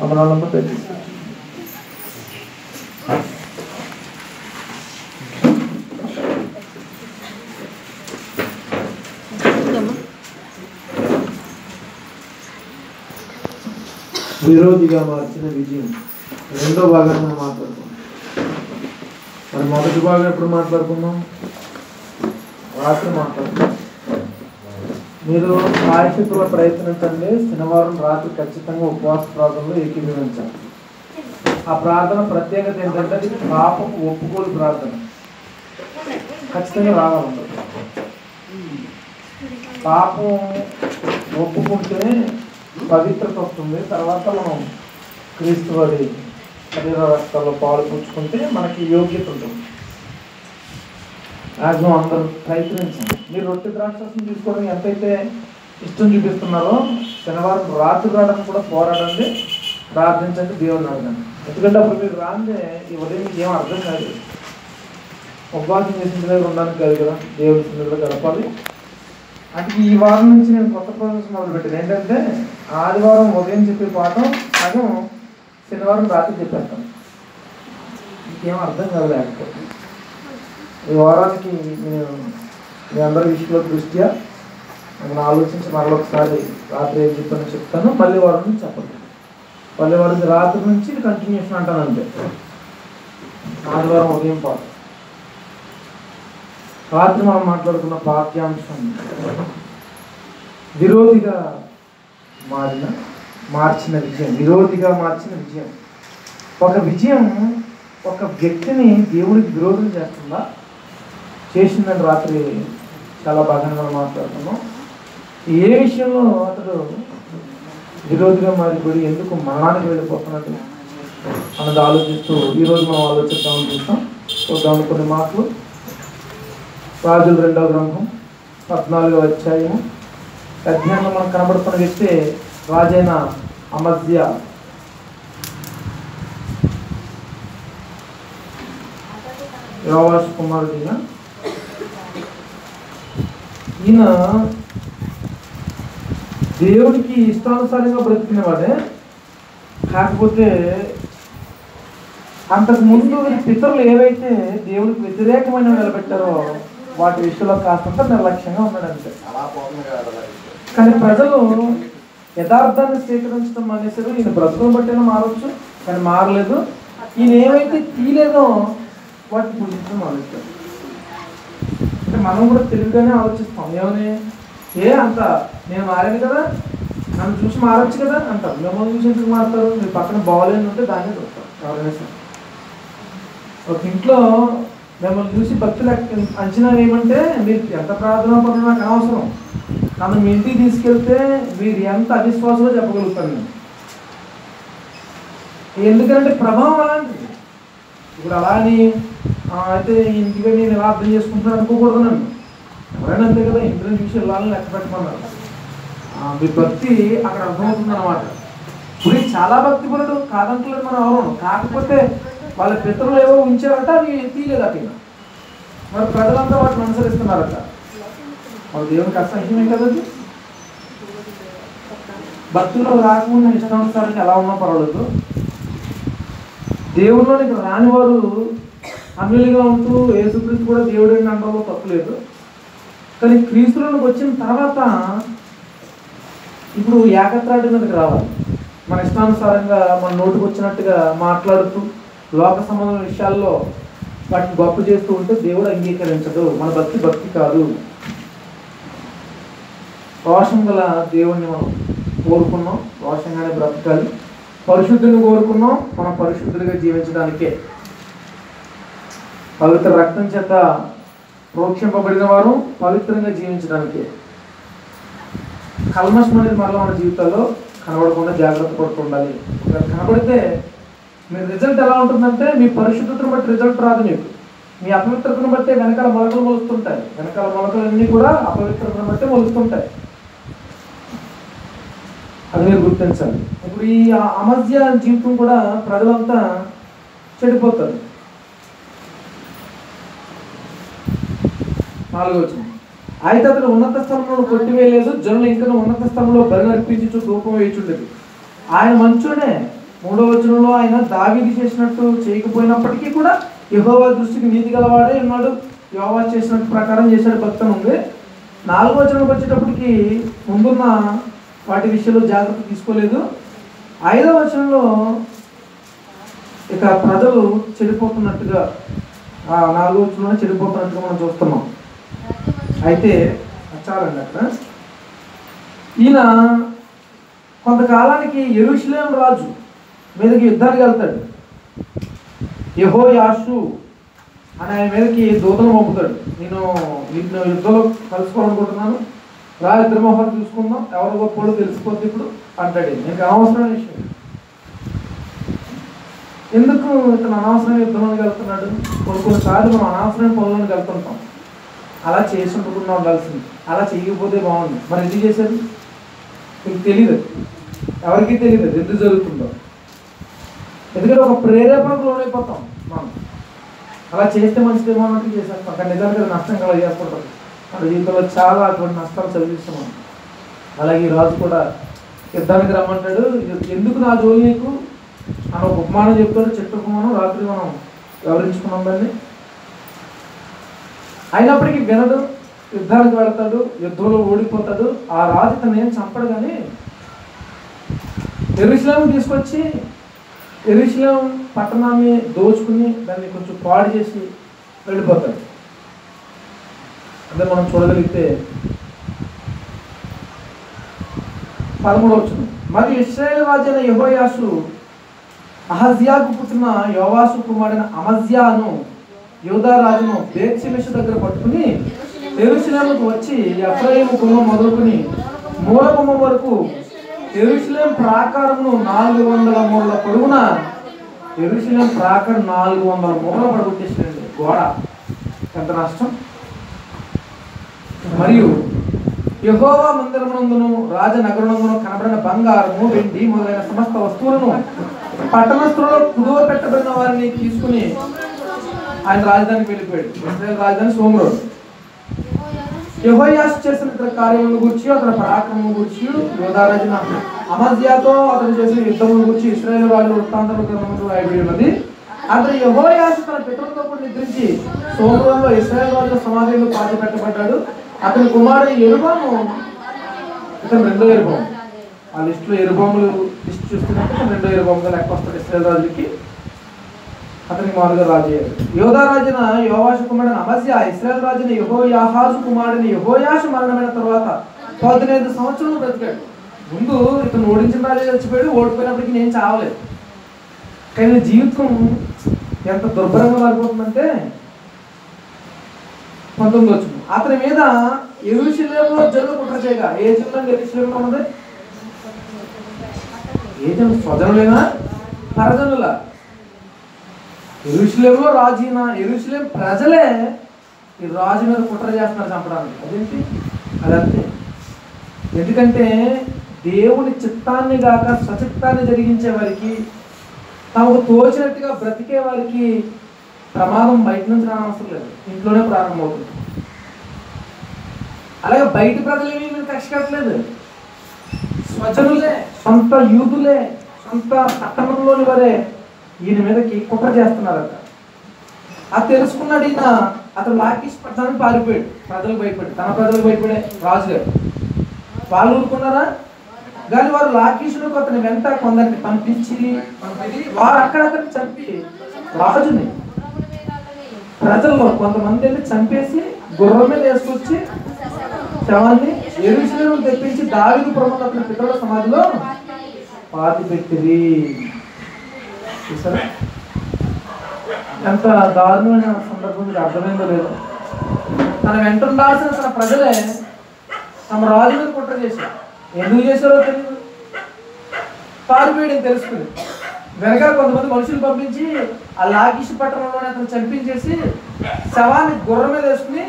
అమరాలంలో పెట్టి విరోధిగా మార్చిన విజయం రెండో భాగాన్ని మనం మాట్లాడుకుందాం మరి మొదటి భాగం ఎప్పుడు మాట్లాడుకుందాం రాత్రి మాట్లాడుకుందాం మీరు సాయశక్తుల ప్రయత్నించండి. శనివారం రాత్రి ఖచ్చితంగా ఉపవాస ప్రార్థనలో ఏకీభవించండి. ఆ ప్రార్థన ప్రత్యేకత ఏంటంటే అది పాపం ఒప్పుకోలు ప్రార్థన. ఖచ్చితంగా రావాలి పాపం ఒప్పుకుంటే పవిత్రత వస్తుంది. తర్వాత మనం క్రీస్తు వారి శరీర రక్తాల్లో పాలు పుచ్చుకుంటే మనకి యోగ్యత ఉంటుంది. మ్యాక్సిమం అందరూ ప్రయత్నించండి మీరు రొట్టె ద్రాక్షరసం తీసుకోవడం ఎంతైతే ఇష్టం చూపిస్తున్నారో శనివారం రాత్రి రావడానికి కూడా పోరాడండి ప్రార్థించండి దేవుడిని అడగండి ఎందుకంటే అప్పుడు మీరు రాందే ఈ ఉదయం మీకు ఏం అర్థం కాదు. ఉపవాసం చేసిన దగ్గర ఉండడానికి కాదు కదా దేవుడి సన్నిధిలో గడపాలి. అంటే ఈ వారం నుంచి నేను కొత్త ప్రాసెస్ మొదలు పెట్టాను ఏంటంటే ఆదివారం ఉదయం చెప్పే పాఠం సగం శనివారం రాత్రి చెప్పేస్తాను. ఇంకేం అర్థం కాదు లేకపోతే. ఈ వారానికి నేను మీ అందరి విషయంలో దృష్ట్యా నేను ఆలోచించి మరొకసారి ఒకసారి రాత్రి ఏం చెప్పానో చెప్తాను మళ్ళీ వారం నుంచి చెప్పండి మళ్ళీ వారం నుంచి రాత్రి నుంచి కంటిన్యూషన్ అంటాను అంతే. ఆదివారం ఉదయం పాటు. రాత్రి మనం మాట్లాడుకున్న పాఠ్యాంశం విరోధిగా మారిన మార్చిన విజయం విరోధిగా మార్చిన విజయం. ఒక విజయం ఒక వ్యక్తిని దేవుడికి విరోధం చేస్తుందా? చేసిందని రాత్రి చాలా బాగా మనం మాట్లాడుతున్నాం. ఏ విషయంలో అతడు విరోధిగా మారిపోయి ఎందుకు మరణానికి వెళ్ళిపోతున్నట్టు అన్నది ఆలోచిస్తూ ఈరోజు మనం ఆలోచిద్దామని చూస్తాం. చూద్దాం కొన్ని మాటలు. రాజుల రెండవ గ్రంథం పద్నాలుగవ అధ్యాయము. అధ్యాయంలో మనకు కనబడుతున్న వ్యక్తి రాజైన అమధ్య యోవాస్ కుమారుడిగా ఈయన దేవుడికి ఇష్టానుసారంగా బ్రతికిన వాడే కాకపోతే అంతకు ముందు పితరులు ఏవైతే దేవుడికి వ్యతిరేకమైన నిలబెట్టారో వాటి విషయంలో కాస్తంత నిర్లక్ష్యంగా ఉన్నాడంతే. కానీ ప్రజలు యథార్థాన్ని స్వీకరించడం మానేశారు. ఈయన బ్రతుకును బట్టినా మారవచ్చు కానీ మారలేదు. ఈయన ఏమైతే తీలేదో వాటిని పూజించడం మానేస్తారు అంటే మనం కూడా తెలివిగానే ఆలోచిస్తాం. ఏమని? ఏ అంత నేను మారాను కదా నన్ను చూసి మారచ్చు కదా అంటారు మిమ్మల్ని చూసి ఎందుకు మారుతారు? మీరు పక్కన బాగోలేదు ఉంటే దాన్ని చూస్తారు ఎవరైనా సరే. ఒక ఇంట్లో మిమ్మల్ని చూసి భక్తులు అంచనా ఏమంటే మీరు ఎంత ప్రార్థన పనులు నాకు అనవసరం. నన్ను మీ ఇంటికి తీసుకెళ్తే మీరు ఎంత అవిశ్వాసంలో చెప్పగలుగుతాను నేను ఎందుకంటే ప్రభావం అలాంటిది. ఇప్పుడు అలా అని అయితే ఈ ఇంటికి నేను ఎలా అర్థం చేసుకుంటున్నాను అనుకోకూడదు నన్ను. ఎవరైనా అంతే కదా ఇంటిని చూసి వెళ్ళాలని లెక్క పెట్టమన్నారు మీ భక్తి అక్కడ అర్థమవుతుంది అనమాట ఇప్పుడు చాలా భక్తి పరుడు కాదంటలేదు మనం ఎవరు. కాకపోతే వాళ్ళ పితరులు ఏవో ఉంచారట అవి తీయలేదు ఈయన. మరి ప్రజలంతా వాటిని అనుసరిస్తున్నారట. వాళ్ళ దేవునికి అసహ్యమే కదా భక్తిలో భక్తుల్లో రాకముందు ఇష్టానుసారంగా ఎలా ఉన్నా పర్వాలేదు. దేవుళ్ళలోనికి రాని వారు అన్యులుగా ఉంటూ యేసుక్రీస్తు కూడా దేవుడు అని అనడంలో తప్పులేదు. కానీ క్రీస్తులోనికి వచ్చిన తర్వాత ఇప్పుడు ఏకత్రాటి మీదకి రావాలి. మన ఇష్టానుసారంగా మన నోటికి వచ్చినట్టుగా మాట్లాడుతూ లోక సంబంధం విషయాల్లో వాటిని గొప్ప చేస్తూ ఉంటే దేవుడు అంగీకరించడు. మన భక్తి భక్తి కాదు. రోషం గల దేవుణ్ణి మనం కోరుకున్నాం. రోషంగానే బ్రతకాలి. పరిశుద్ధిని కోరుకున్నాం. మనం పరిశుద్ధులుగా జీవించడానికే. పవిత్ర రక్తం చేత ప్రోక్షింపబడిన వారు పవిత్రంగా జీవించడానికి. కల్మషం అనేది మరలా మన జీవితాల్లో కనబడకుండా జాగ్రత్త పడుతూ ఉండాలి. కనబడితే మీ రిజల్ట్ ఎలా ఉంటుందంటే మీ పరిశుద్ధతను బట్టి రిజల్ట్ రాదు మీకు. మీ అపవిత్రతను బట్టి వెనకాల మొలకలు మొలుస్తుంటాయి. వెనకాల మొలకలన్నీ కూడా అపవిత్రతను బట్టి మొలుస్తుంటాయి. అది మీరు గుర్తించాలి. ఇప్పుడు ఈ అమధ్య జీవితం కూడా ప్రజలంతా చెడిపోతారు. నాలుగో వచ్చిన. అయితే అతను ఉన్నత స్థలంలో కొట్టివేయలేదు జనులు ఇంకా ఉన్నత స్థలంలో బలి అర్పించు ధూపం వేయుచుండేది ఆయన మంచునే మూడో వచనంలో ఆయన దావీది చేసినట్టు చేయకపోయినప్పటికీ కూడా యహోవా దృష్టికి నీతి గలవాడే ఉన్నాడు. యోవా చేసినట్టు ప్రకారం చేశాడు భక్తం ఉంది నాలుగో వచనం వచ్చేటప్పటికి ముందున్న వాటి విషయంలో జాగ్రత్త తీసుకోలేదు. ఐదో వచనంలో ఇక ప్రజలు చెడిపోతున్నట్టుగా నాలుగో వచనంలో చెడిపోతున్నట్టుగా మనం చూస్తున్నాం. అయితే చాలండి అక్కడ ఈయన కొంతకాలానికి ఎరుషులేం రాజు మీదకి యుద్ధానికి వెళ్తాడు. యహో యాషు అని ఆయన మీదకి దూతలు పంపుతాడు. నేను నిన్ను యుద్ధంలో కలుసుకోవాలనుకుంటున్నాను. రా ఇద్దరు మొహాలు చూసుకుందాం. ఎవరు గొప్పవాడు తెలిసిపోద్ది ఇప్పుడు? అంటాడు. నీకు అనవసరమైన విషయం. ఎందుకు ఇతను అనవసరమైన యుద్ధంలోకి వెళ్తున్నాడు? కొన్ని కొన్నిసార్లు మనం అనవసరమైన పనులను వెళ్తుంటాం. అలా చేసి ఉండకుండా ఉండాల్సింది. అలా చేయకపోతే బాగుంది మరి ఎందుకు చేశారు? మీకు తెలియదు ఎవరికీ తెలియదు ఎందుకు జరుగుతుందో. ఎందుకంటే ఒక ప్రేరేపణకు లోనైపోతాం మనం. అలా చేస్తే మంచిదేమో అన్నట్టు చేసేస్తాం. కానీ నిజానికి నష్టం కల చేసుకుంటాం మన జీవితంలో చాలా అటువంటి నష్టాలు చదివిస్తాం మనం. అలాగే ఈ రాజు కూడా యుద్ధానికి రమ్మంటాడు. ఎందుకు నా జోలి నీకు? అని ఒక ఉపమానం చెప్తాడు. చెట్టు ఉపమానం రాత్రి మనం వివరించుకున్నాం దాన్ని. అయినప్పటికీ వినడు యుద్ధాలకు వెళతాడు యుద్ధంలో ఓడిపోతాడు. ఆ రాజు తను ఏం చంపడు కానీ ఎరుశలేం తీసుకొచ్చి ఎరుశలేం పట్టణాన్ని దోచుకుని దాన్ని కొంచెం పాడు చేసి వెళ్ళిపోతాడు. అదే మనం చూడగలిగితే పదమూడు వచ్చింది మరియు ఇస్రాయేల్ రాజైన యహోయాసు అహజ్యాకు పుట్టిన యోవాసు కుమారుడైన అమజ్యాను యోధారాజును రాజును దగ్గర పట్టుకుని ఎరుషులేముకు వచ్చి ఎఫ్రాయిము కుమ్మం మొదలుకుని మూల కుమ్మం వరకు ఎరుషులేం ప్రాకారమును నాలుగు వందల మూల పొడుగున ఎరుషులేం ప్రాకారం నాలుగు వందల మూల పడుకుంటేసిందండి గోడ. ఎంత నష్టం మరియు యహోవా మందిరమునందును రాజనగరమునందును కనబడిన బంగారము వెండి మొదలైన సమస్త వస్తువులను పట్టణస్థులలో కుదువ పెట్టబడిన వారిని తీసుకుని ఆయన రాజధానికి వెళ్ళిపోయాడు. ఇస్రాయేల్ రాజధాని సోమరోడు. యహోయాస్ చేసిన ఇతర కార్యములను గురించి అతని పరాక్రమం గురించి యోధారాజున అమజ్యాతో అతను చేసిన యుద్ధముల గురించి ఇస్రాయల్ రాజు వృత్తాంతర గ్రంథంలో రాయబడి ఉన్నది. అతను యహోయాస్ తన పితరులతో కూడా నిద్రించి సోమరంలో ఇస్రాయల్ రాజుల సమాధిలో పాతి పెట్టబడ్డాడు అతని కుమారుడు ఎరుబాము ఇతను రెండో ఎరుబాము ఆ లిస్టులో ఎరుబాములు లిస్ట్ చూస్తున్నప్పుడు రెండో ఎరుబాముగా లెక్క వస్తాడు ఇస్రాయల్ రాజుకి అతనికి మామూలుగా రాజయ్యాడు యోధా రాజున యోవాషు కుమారుడు అమస్య ఇస్రాయల్ రాజున యహో యాహాజు కుమారుడిని యహోయాషు మరణమైన తర్వాత పదిహేను సంవత్సరాలు బ్రతికాడు. ముందు ఇతను ఓడించిన రాజు చచ్చిపోయాడు ఓడిపోయినప్పటికీ నేను చావలేదు. కానీ జీవితం ఎంత దుర్భరంగా మారిపోతుందంటే పంతొమ్మిది వచ్చింది. అతని మీద ఎరుశలేములో జనులు కుట్ర చేయగా ఏ జిల్లా ఎరుశలేములో ఉంది ఏ జనులు? స్వజనులేనా? పరజనులా? ఎరుషులేంలో రాజీన ఎరుషులేం ప్రజలే ఈ రాజు మీద కుట్ర చేస్తున్నారు చంపడానికి. అదేంటి? అదంతే. ఎందుకంటే దేవుని చిత్తాన్ని గాక స్వచిత్తాన్ని జరిగించే వారికి తమకు తోచినట్టుగా బ్రతికే వారికి ప్రమాదం బయట నుంచి రానవసరం లేదు. ఇంట్లోనే ప్రారంభమవుతుంది. అలాగే బయట ప్రజలు ఏమీ వీళ్ళని స్వజనులే సొంత యూదులే సొంత పట్టణంలోని వారే ఈయన మీదకి కుట్ర చేస్తున్నారట. అది తెలుసుకున్నాడు ఈయన. అతను లాకేష్ పట్టణానికి పారిపోయాడు. ప్రజలు భయపడి తన ప్రజలు భయపడే రాజుగారు. వాళ్ళు ఊరుకున్నారా? కానీ వారు లాకేషులకు అతని వెంట కొందరిని పంపించి వారు అక్కడక్కడ చంపి రాజుని ప్రజల్లో కొంతమంది వెళ్ళి చంపేసి గుర్రం మీద వేసుకొచ్చి శవాన్ని ఎరుసలేము తెప్పించి దావిదు ప్రముఖ అతని పిల్లల సమాధిలో పాతి పెట్టిరి చూసారా? ఎంత దారుణమైన సందర్భం మీకు అర్థమైందో లేదో. తన వెంట ఉండాల్సిన తన ప్రజలే తమ రాజు మీద కుట్ర చేశారు. ఎందుకు చేశారో తెలియదు. పారిపోయడం తెలుసుకుంది వెనక కొంతమంది మనుషులు పంపించి ఆ లాగిష్ పట్టణంలోనే అతను చంపించేసి శవాన్ని గుర్రం మీద వేసుకుని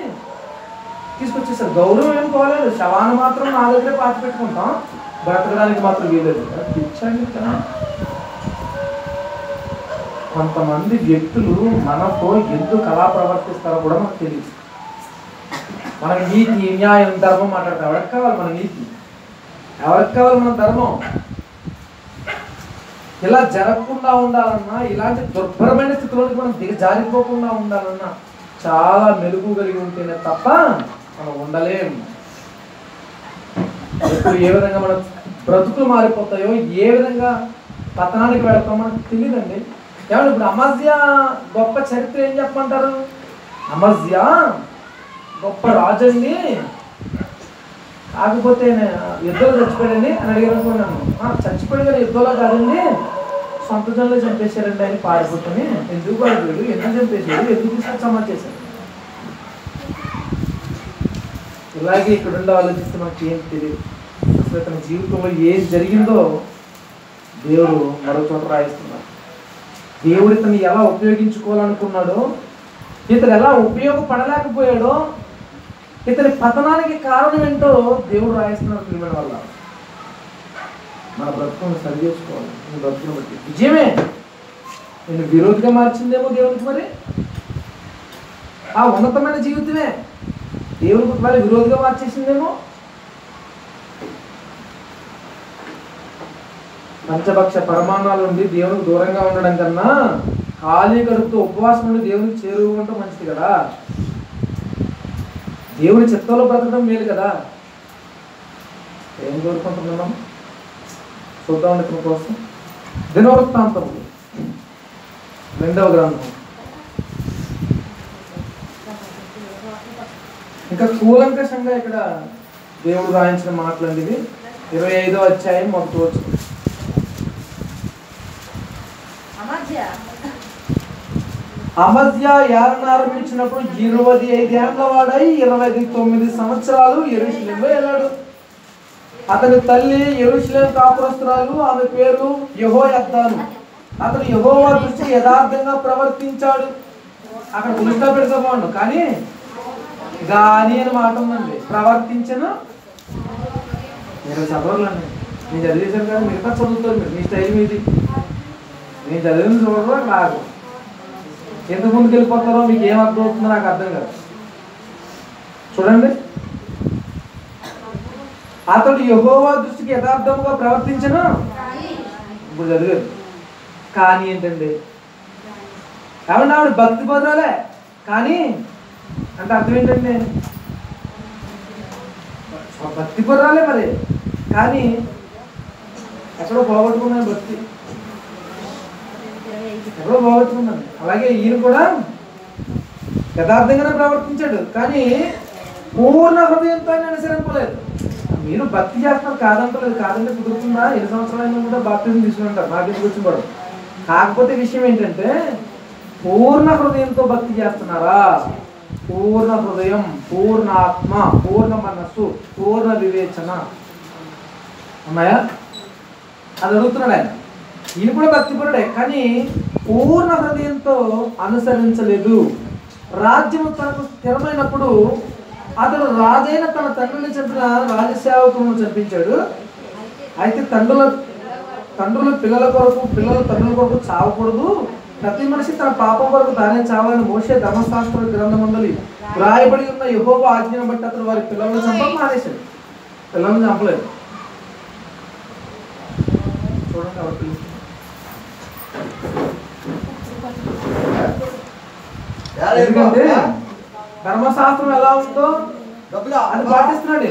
తీసుకొచ్చేసారు గౌరవం ఏం పోలేదు. శవాన్ని మాత్రం నా దగ్గరే పాతి పెట్టుకుంటాం బ్రతకడానికి మాత్రం వీలేదు పిచ్చండి కదా కొంతమంది వ్యక్తులు మనతో ఎందుకు అలా ప్రవర్తిస్తారో కూడా మనకు తెలియదు మన నీతి న్యాయం ధర్మం మాట్లాడతాం ఎవరికి కావాలి మన నీతి? ఎవరికి కావాలి మన ధర్మం? ఇలా జరగకుండా ఉండాలన్నా ఇలాంటి దుర్భరమైన స్థితిలోకి మనం దిగజారిపోకుండా ఉండాలన్నా చాలా మెరుగు కలిగి ఉంటేనే తప్ప మనం ఉండలేము ఎప్పుడు ఏ విధంగా మన బ్రతుకులు మారిపోతాయో ఏ విధంగా పతనానికి వెళతామో మనకు తెలియదండి ఏమన్నా ఇప్పుడు అమజ్య గొప్ప చరిత్ర ఏం చెప్పమంటారు? అమజ్య గొప్ప రాజు అండి. కాకపోతే యుద్ధంలో చచ్చిపోయాడండి అని అడిగారు అనుకున్నాను చచ్చిపోయాడు కానీ యుద్ధంలో కాదండి. సొంత జన్లో చంపేశారండి అని పారిపోతుంది ఎందుకు పారిపోయాడు ఎందుకు చంపేశాడు? ఎందుకు తీసుకొచ్చి సమాజ్ చేశాడు? ఇలాగే ఇక్కడ ఉండే ఆలోచిస్తే మనకి ఏం తెలియదు. అసలు తన జీవితంలో ఏం జరిగిందో దేవుడు మరో చోట రాయిస్తున్నాడు. దేవుడు ఇతను ఎలా ఉపయోగించుకోవాలనుకున్నాడో ఇతను ఎలా ఉపయోగపడలేకపోయాడో ఇతని పతనానికి కారణం ఏంటో దేవుడు రాయిస్తున్నాడు ప్రియమైన వల్ల మన బ్రతుకును సరి చేసుకోవాలి. నీ బ్రతుకును బట్టి. విజయమే. నేను విరోధిగా మార్చిందేమో దేవునికి మరి? ఆ ఉన్నతమైన జీవితమే. దేవునికి మరి విరోధిగా మార్చేసిందేమో? పంచభక్ష పరమాణాల నుండి దేవునికి దూరంగా ఉండడం కన్నా ఖాళీ గడుపుతూ ఉపవాసం నుండి దేవునికి చేరుకుంటూ మంచిది కదా. దేవుని చిత్తంలో బ్రతకడం మేలు కదా. ఏం కోరుకుంటున్నాం చూద్దాం ఇతని కోసం. దినవృత్తాంతం. రెండవ గ్రంథం. ఇంకా కూలంకషంగా ఇక్కడ దేవుడు రాయించిన మాటలు అనేది ఇరవై ఐదో అధ్యాయం మొదటి వచ్చింది అమధ్య అమధ్య ఏరను ఆరంభించినప్పుడు ఇరవై ఐదేళ్ళ వాడై ఇరవై తొమ్మిది సంవత్సరాలు ఎరుషులేంలో వెళ్ళాడు అతని తల్లి ఎరుషులేం కాపురస్తురాలు ఆమె పేరు యెహోయద్దాను. అతను యహోవా దృష్టి యథార్థంగా ప్రవర్తించాడు. అక్కడ పులిస్తా పెడితే బాగుండు కానీ గాని అని మాట ఉందండి. ప్రవర్తించిన మీరు చదవాలండి నేను చదివేశాను కానీ మిగతా చదువుతారు మీరు మీ స్టైల్ మీది. నేను చదివిన చూడరు నాకు ఎందుకు ముందుకు వెళ్ళిపోతారో మీకు ఏం అర్థం అవుతుందో నాకు అర్థం కాదు. చూడండి. అతడు యహోవా దృష్టికి యథార్థముగా ప్రవర్తించను? ఇప్పుడు చదివారు కానీ ఏంటండి? కాబట్టి ఆవిడ భక్తి పదాలే కానీ అంటే అర్థం ఏంటండి? భక్తి పదాలే మరి. కానీ ఎక్కడో పోగొట్టుకున్నాను భక్తి. ఎవరో ఐదు పోగొట్టుకున్నాను అలాగే ఈయన కూడా యథార్థంగానే ప్రవర్తించాడు. కానీ పూర్ణ హృదయంతో ఆయన అనుసరింపలేదు. మీరు భక్తి చేస్తున్నారు కాదంటలేదు. కాదంటే కుదురుతుందా? ఎన్ని సంవత్సరాలైనా కూడా బాప్తిజం తీసుకుంటారు. బాప్తిజం కూర్చుకోవడం కాకపోతే విషయం ఏంటంటే పూర్ణ హృదయంతో భక్తి చేస్తున్నారా? పూర్ణ హృదయం పూర్ణ ఆత్మ పూర్ణ మనస్సు పూర్ణ వివేచన. ఉన్నాయా? అది అడుగుతున్నాడు ఆయన. ఈయన కూడా భక్తిపరుడే కానీ పూర్ణ హృదయంతో అనుసరించలేదు. రాజ్యము తనకు స్థిరమైనప్పుడు అతడు రాజైన తన తండ్రిని చంపిన రాజసేవకులను చంపించాడు. అయితే తండ్రుల తండ్రులు పిల్లల కొరకు పిల్లల తండ్రుల కొరకు చావకూడదు. ప్రతి మనిషి తన పాపం కొరకు తానే చావాలని మోసే ధర్మశాస్త్ర గ్రంథమందలి రాయబడి ఉన్న యహోవ ఆజ్ఞను బట్టి అతడు వారి పిల్లలను చంపడం మానేశాడు. పిల్లల్ని చంపలేదు. చూడండి ఎందుకంటే ధర్మశాస్త్రం ఎలా ఉందో? అది పాటిస్తున్నాడు.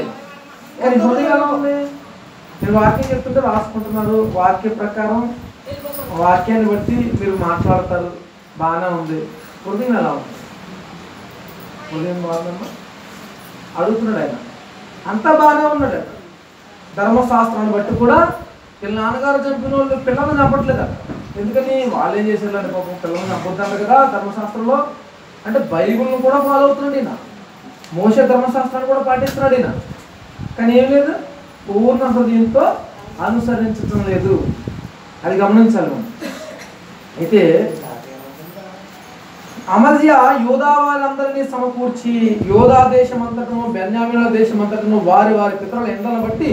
కానీ హృదయం ఎలా ఉంది? నేను వాక్యం చెప్తుంటే రాసుకుంటున్నారు. వాక్య ప్రకారం వాక్యాన్ని బట్టి మీరు మాట్లాడతారు. బాగానే ఉంది. హృదయం ఎలా ఉంది? హృదయం బాగుందమ్మా. అడుగుతున్నాడు ఆయన. అంతా బాగానే ఉన్నాడు. ధర్మశాస్త్రాన్ని బట్టి కూడా వీళ్ళ నాన్నగారు చంపిన వాళ్ళు పిల్లల్ని చంపట్లేదు ఎందుకని వాళ్ళు ఏం చేసేవాళ్ళు పాపం పిల్లల్ని చంపొద్దంట కదా ధర్మశాస్త్రంలో. అంటే బైబుల్ని కూడా ఫాలో అవుతున్నాడు ఈయన. మోస ధర్మశాస్త్రాన్ని కూడా పాటిస్తున్నాడు ఈయన. కానీ ఏం లేదు పూర్ణ హృదయంతో అనుసరించడం లేదు. అది గమనించాలి మనం. అయితే అమర్య యోధా వాళ్ళందరినీ సమకూర్చి యోధా దేశం అంతటను బెన్యామిన దేశం అంతటను వారి వారి పితరుల ఎండలను బట్టి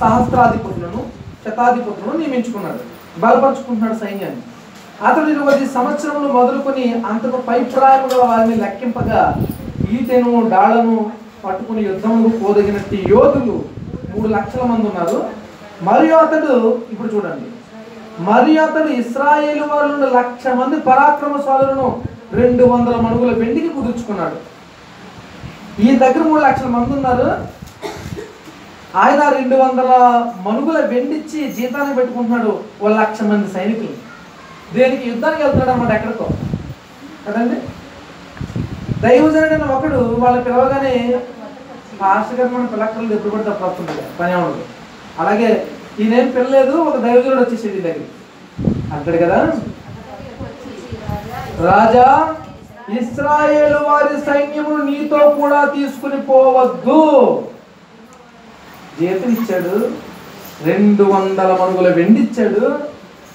సహస్రాధిపతులను శతాధిపతులను నియమించుకున్నాడు బలపరుచుకుంటున్నాడు సైన్యాన్ని. అతడు ఇరవై సంవత్సరములు మొదలుకొని అంతకు పైప్రాయముగా వారిని లెక్కింపగా ఈటెను డాళ్ళను పట్టుకుని యుద్ధములు పోదగినట్టు యోధులు మూడు లక్షల మంది ఉన్నారు. మరియు అతడు ఇప్పుడు చూడండి. మరియు అతడు ఇస్రాయేల్ వారు లక్ష మంది పరాక్రమశాలులను రెండు వందల మణుగుల వెండికి కుదుర్చుకున్నాడు. ఈ దగ్గర మూడు లక్షల మంది ఉన్నారు. ఆయన రెండు వందల మనుగుల వెండిచ్చి జీతాన్ని పెట్టుకుంటున్నాడు ఓ లక్ష మంది సైనికులు. దేనికి యుద్ధానికి వెళ్తున్నాడు అన్నమాట ఎక్కడికో. కదండి? దైవజనుడైన ఒకడు వాళ్ళు పిలవగానే పాస్టర్ గారు మన పిల్లక్కలు ఎప్పుడు పడితే అప్పుడు వస్తుంది పని అలాగే ఈయనేం పిల్లలేదు ఒక దైవజనుడు వచ్చేసేది దగ్గర అంటాడు కదా? రాజా ఇస్రాయేల్ వారి సైన్యమును నీతో కూడా తీసుకుని పోవద్దు. జీతం ఇచ్చాడు రెండు వందల మనుగుల వెండి ఇచ్చాడు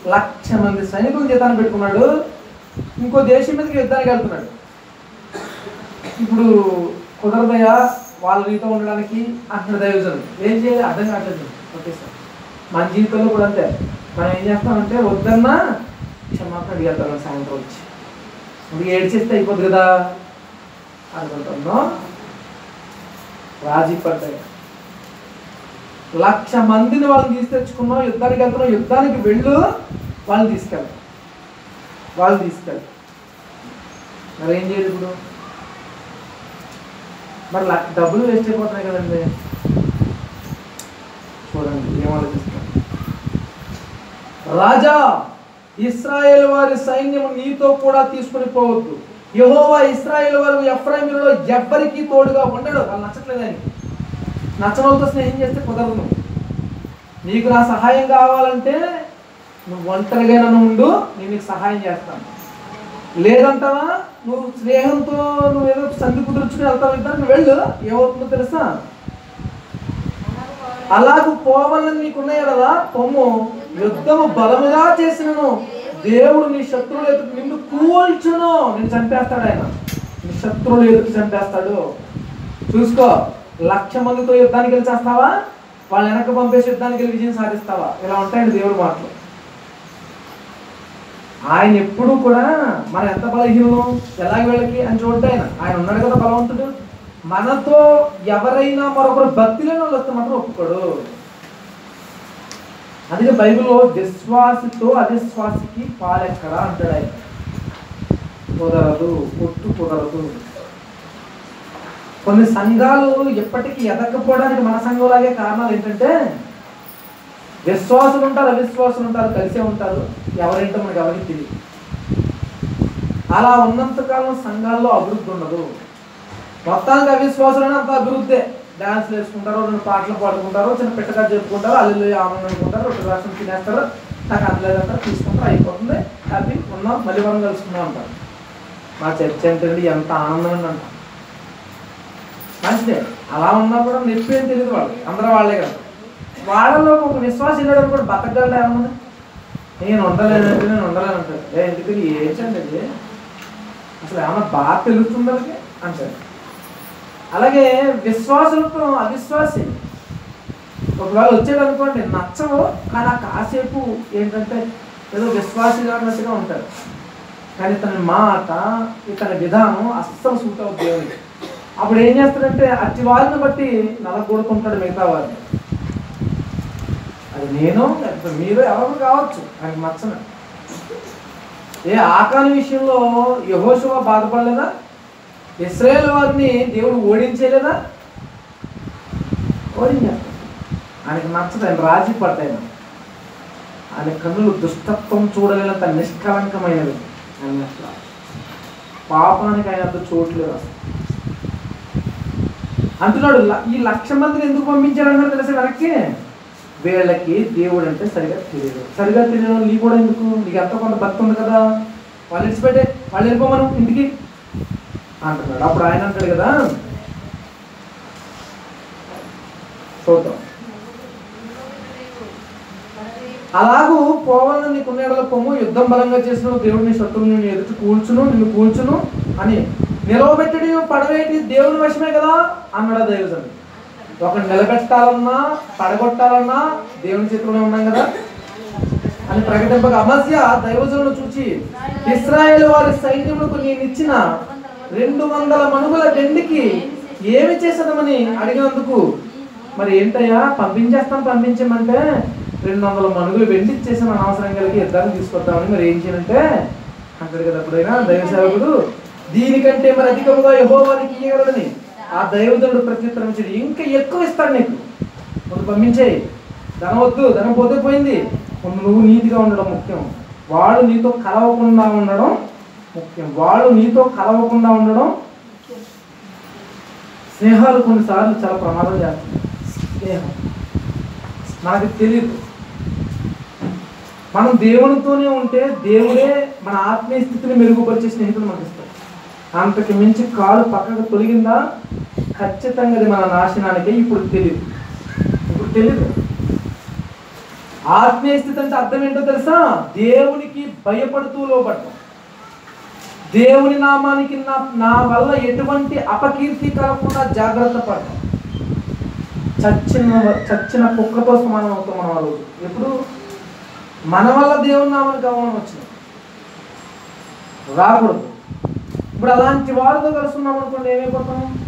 లక్ష మంది సైనికులు జీతాన్ని పెట్టుకున్నాడు. ఇంకో దేశం మీదకి యుద్ధానికి వెళ్తున్నాడు. ఇప్పుడు కుదరదయా వాళ్ళ నీతో ఉండడానికి అంటున్న దయోజనం ఏం చేయాలి? అర్థం కావట్లేదు ఒకేసారి మన జీవితంలో కూడా అంతే. మనం ఏం చేస్తామంటే వద్దన్నా క్షమాపణ అడిగేస్తాం సాయంత్రం వచ్చి. ఇప్పుడు ఏడ్చేస్తే అయిపోద్ది కదా. అనుకుంటున్నాం రాజీ పడ్డాయి. లక్ష మందిని వాళ్ళని తీసుకొచ్చుకున్నాం యుద్ధానికి వెళ్తున్నాం యుద్ధానికి వెళ్ళు వాళ్ళని తీసుకెళ్ళి. వాళ్ళు తీసుకెళ్ళి. మరి ఏం చేయదు ఇప్పుడు? మరి లక్ష డబ్బులు వేస్ట్ అయిపోతున్నాయి కదండి. చూడండి ఏం ఆలోచిస్తాం రాజా ఇస్రాయేల్ వారి సైన్యం నీతో కూడా తీసుకుని పోవద్దు. యహోవా ఇస్రాయేల్ వారు ఎఫ్రాయిములలో ఎవ్వరికీ తోడుగా ఉండడు. వాళ్ళు నచ్చట్లేదని నచ్చడంతో స్నేహం చేస్తే కుదరదు. నువ్వు. నీకు నా సహాయం కావాలంటే నువ్వు ఒంటరిగా నన్ను ఉండు నేను నీకు సహాయం చేస్తాను. లేదంటావా? నువ్వు స్నేహంతో నువ్వు ఏదో సంధి కుదుర్చుకుని వెళ్తావు ఇద్దరు నువ్వు వెళ్ళు. ఏమవుతుందో తెలుసా? అలాగ పోవాలని నీకున్నాయి కదా పొమ్ము యుద్ధము బలముగా చేసినను. దేవుడు నీ శత్రువులు ఎదుటి నిన్ను కూల్చును. నేను చంపేస్తాడు ఆయన. నీ శత్రువులు ఎదుటి చంపేస్తాడు. చూసుకో. లక్ష మందితో యుద్ధానికి వెళ్ళి చేస్తావా? వాళ్ళ వెనక పంపేసి యుద్ధానికి వెళ్ళి విజయం సాధిస్తావా? ఇలా ఉంటాయండి దేవుడు మాటలు. ఆయన ఎప్పుడు కూడా మన ఎంత బలహీనం ఎలాగ వెళ్ళకి అని చూడండి ఆయన. ఆయన ఉన్నాడు కదా బలవంతుడు. మనతో ఎవరైనా మరొకరు భక్తి లేని వాళ్ళు వస్తే మాత్రం ఒప్పుకోడు. అందుకే బైబిల్లో విశ్వాసితో అవిశ్వాసికి పాలెక్కడా అంటాడు ఆయన. కుదరదు పొట్టు కుదరదు. కొన్ని సంఘాలు ఎప్పటికీ ఎదగకపోవడానికి మన సంఘంలాగే కారణాలు ఏంటంటే విశ్వాసులు ఉంటారు అవిశ్వాసులు ఉంటారు కలిసే ఉంటారు. ఎవరేంటో మనకి ఎవరికి తెలియదు అలా ఉన్నంతకాలం సంఘాల్లో అభివృద్ధి ఉండదు. మొత్తానికి అవిశ్వాసులైనా అంత అభివృద్ధి. డ్యాన్స్ వేసుకుంటారు రెండు పాటలు పాడుకుంటారు చిన్న పెట్టగా చెప్పుకుంటారు అల్లు ఆనందం అనుకుంటారు రెండు రాష్ట్రం తినేస్తారు నాకు అందలేదంటారు తీసుకుంటారు అయిపోతుంది. హ్యాపీ ఉన్నాం మళ్ళీ మనం కలుసుకుందాం అంటారు. మా చర్చ ఏంటండి? ఎంత ఆనందం అంటారు. మంచిదే. అలా ఉన్నా కూడా నొప్పి ఏం తెలియదు వాళ్ళు అందరూ వాళ్ళే కదా. వాళ్ళలో ఒక విశ్వాసం వెళ్ళడం కూడా బతకగలరా ఏమన్నా? నేను ఉండలేనంటే నేను ఉండలేనంటారు ఏ ఎందుకని? ఏంటండి ఇది అసలు ఏమన్నా బాగా తెలుస్తుంది వాళ్ళకి? అంటారు. అలాగే విశ్వాసులతో అవిశ్వాసి. ఒకవేళ వచ్చాడు అనుకోండి నచ్చవు కానీ ఆ కాసేపు ఏంటంటే ఏదో విశ్వాసిగా అన్నట్టుగా ఉంటారు. కానీ ఇతని మాట ఇతని విధానం అస్సలు సూట్ అవుతుంది అప్పుడు ఏం చేస్తాడంటే అట్టి వారిని బట్టి నలగొడుకుంటాడు మిగతా వారిని అది నేను మీరు ఎవరు కావచ్చు ఆయనకు నచ్చను. ఏ ఆకాని విషయంలో యహోశివ బాధపడలేదా? ఇస్రాయేల్ వారిని దేవుడు ఓడించలేదా? ఓడించాడు ఆయనకు నచ్చదు ఆయన రాజీ పడ్డాయన ఆయన కన్నులు దుష్టత్వం చూడలేనంత నిష్కలంకమైనది ఆయన పాపానికి ఆయన అంత చోట్లేదు అసలు. అంటున్నాడు ఈ లక్ష మందిని ఎందుకు పంపించాడన్నారు తెలుసా వెనక్కి? వీళ్ళకి దేవుడు అంటే సరిగా తెలియదు. సరిగా తెలియదు నీ కూడా ఎందుకు? నీకు ఎంతో కొంత భక్తి ఉంది కదా. వాళ్ళు ఇచ్చిపెట్టే వాళ్ళు వెళ్ళిపోమను ఇంటికి. అంటున్నాడు. అప్పుడు ఆయన అంటాడు కదా చూద్దాం. అలాగూ పోవాలని నీకు ఎడల పొమ్ము యుద్ధం బలంగా చేసిన దేవుడిని శత్రువుని ఎదుటి కూల్చును నిన్ను కూల్చును అని నిలవబెట్టడి పడవేటి దేవుని వశమే కదా అన్నాడు దైవజన్ ఒక నిలబెట్టాలన్నా పడగొట్టాలన్నా దేవుని చేతిలోనే ఉన్నాం కదా. అని ప్రకటింపక అమస్య దైవజనుడు చూచి ఇస్రాయేల్ వారి సైన్యములకు నేను ఇచ్చిన రెండు వందల మనుగుల వెండికి ఏమి చేసేదామని అడిగినందుకు మరి ఏంటయ్యా పంపించేస్తాను పంపించమంటే రెండు వందల మనుగులు వెండి ఇచ్చేసాను అనవసరం కలిగి ఇద్దరు తీసుకొద్దామని మరి ఏం చేయాలంటే అక్కడికి ఎప్పుడైనా దైవ సేవకుడు దీనికంటే మరి అధికముగా యహోవానికి ఇయ్యగలడని ఆ దైవజనుడు ప్రత్యుత్తరం ఇచ్చాడు. ఇంకా ఎక్కువ ఇస్తాడు నీకు. ముందు పంపించేయి. ధనం వద్దు ధనం పోతే పోయింది. నువ్వు నీతిగా ఉండడం ముఖ్యం. వాడు నీతో కలవకుండా ఉండడం ముఖ్యం. వాడు నీతో కలవకుండా ఉండడం స్నేహాలు కొన్నిసార్లు చాలా ప్రమాదం చేస్తుంది స్నేహం. నాకు తెలియదు మనం దేవునితోనే ఉంటే దేవుడే మన ఆత్మీయ స్థితిని మెరుగుపరిచే స్నేహితులు మనకు ఇస్తాడు అంతకు మించి కాలు పక్కకు తొలగిందా? ఖచ్చితంగా అది మన నాశనానికి ఇప్పుడు తెలియదు ఇప్పుడు తెలియదు ఆత్మీయ స్థితి అంటే అర్థం ఏంటో తెలుసా? దేవునికి భయపడుతూ లోబడటం దేవుని నామానికి నా నా వల్ల ఎటువంటి అపకీర్తి కలగకుండా జాగ్రత్త పడటం చచ్చిన చచ్చిన కుక్కతో సమానం అవుతాం మనం ఆ రోజు. ఎప్పుడు? మన వల్ల దేవుని నామానికి అవమానం వచ్చింది. రాకూడదు. ఇప్పుడు అలాంటి వారితో కలిసి ఉన్నాం అనుకోండి ఏమైపోతాం?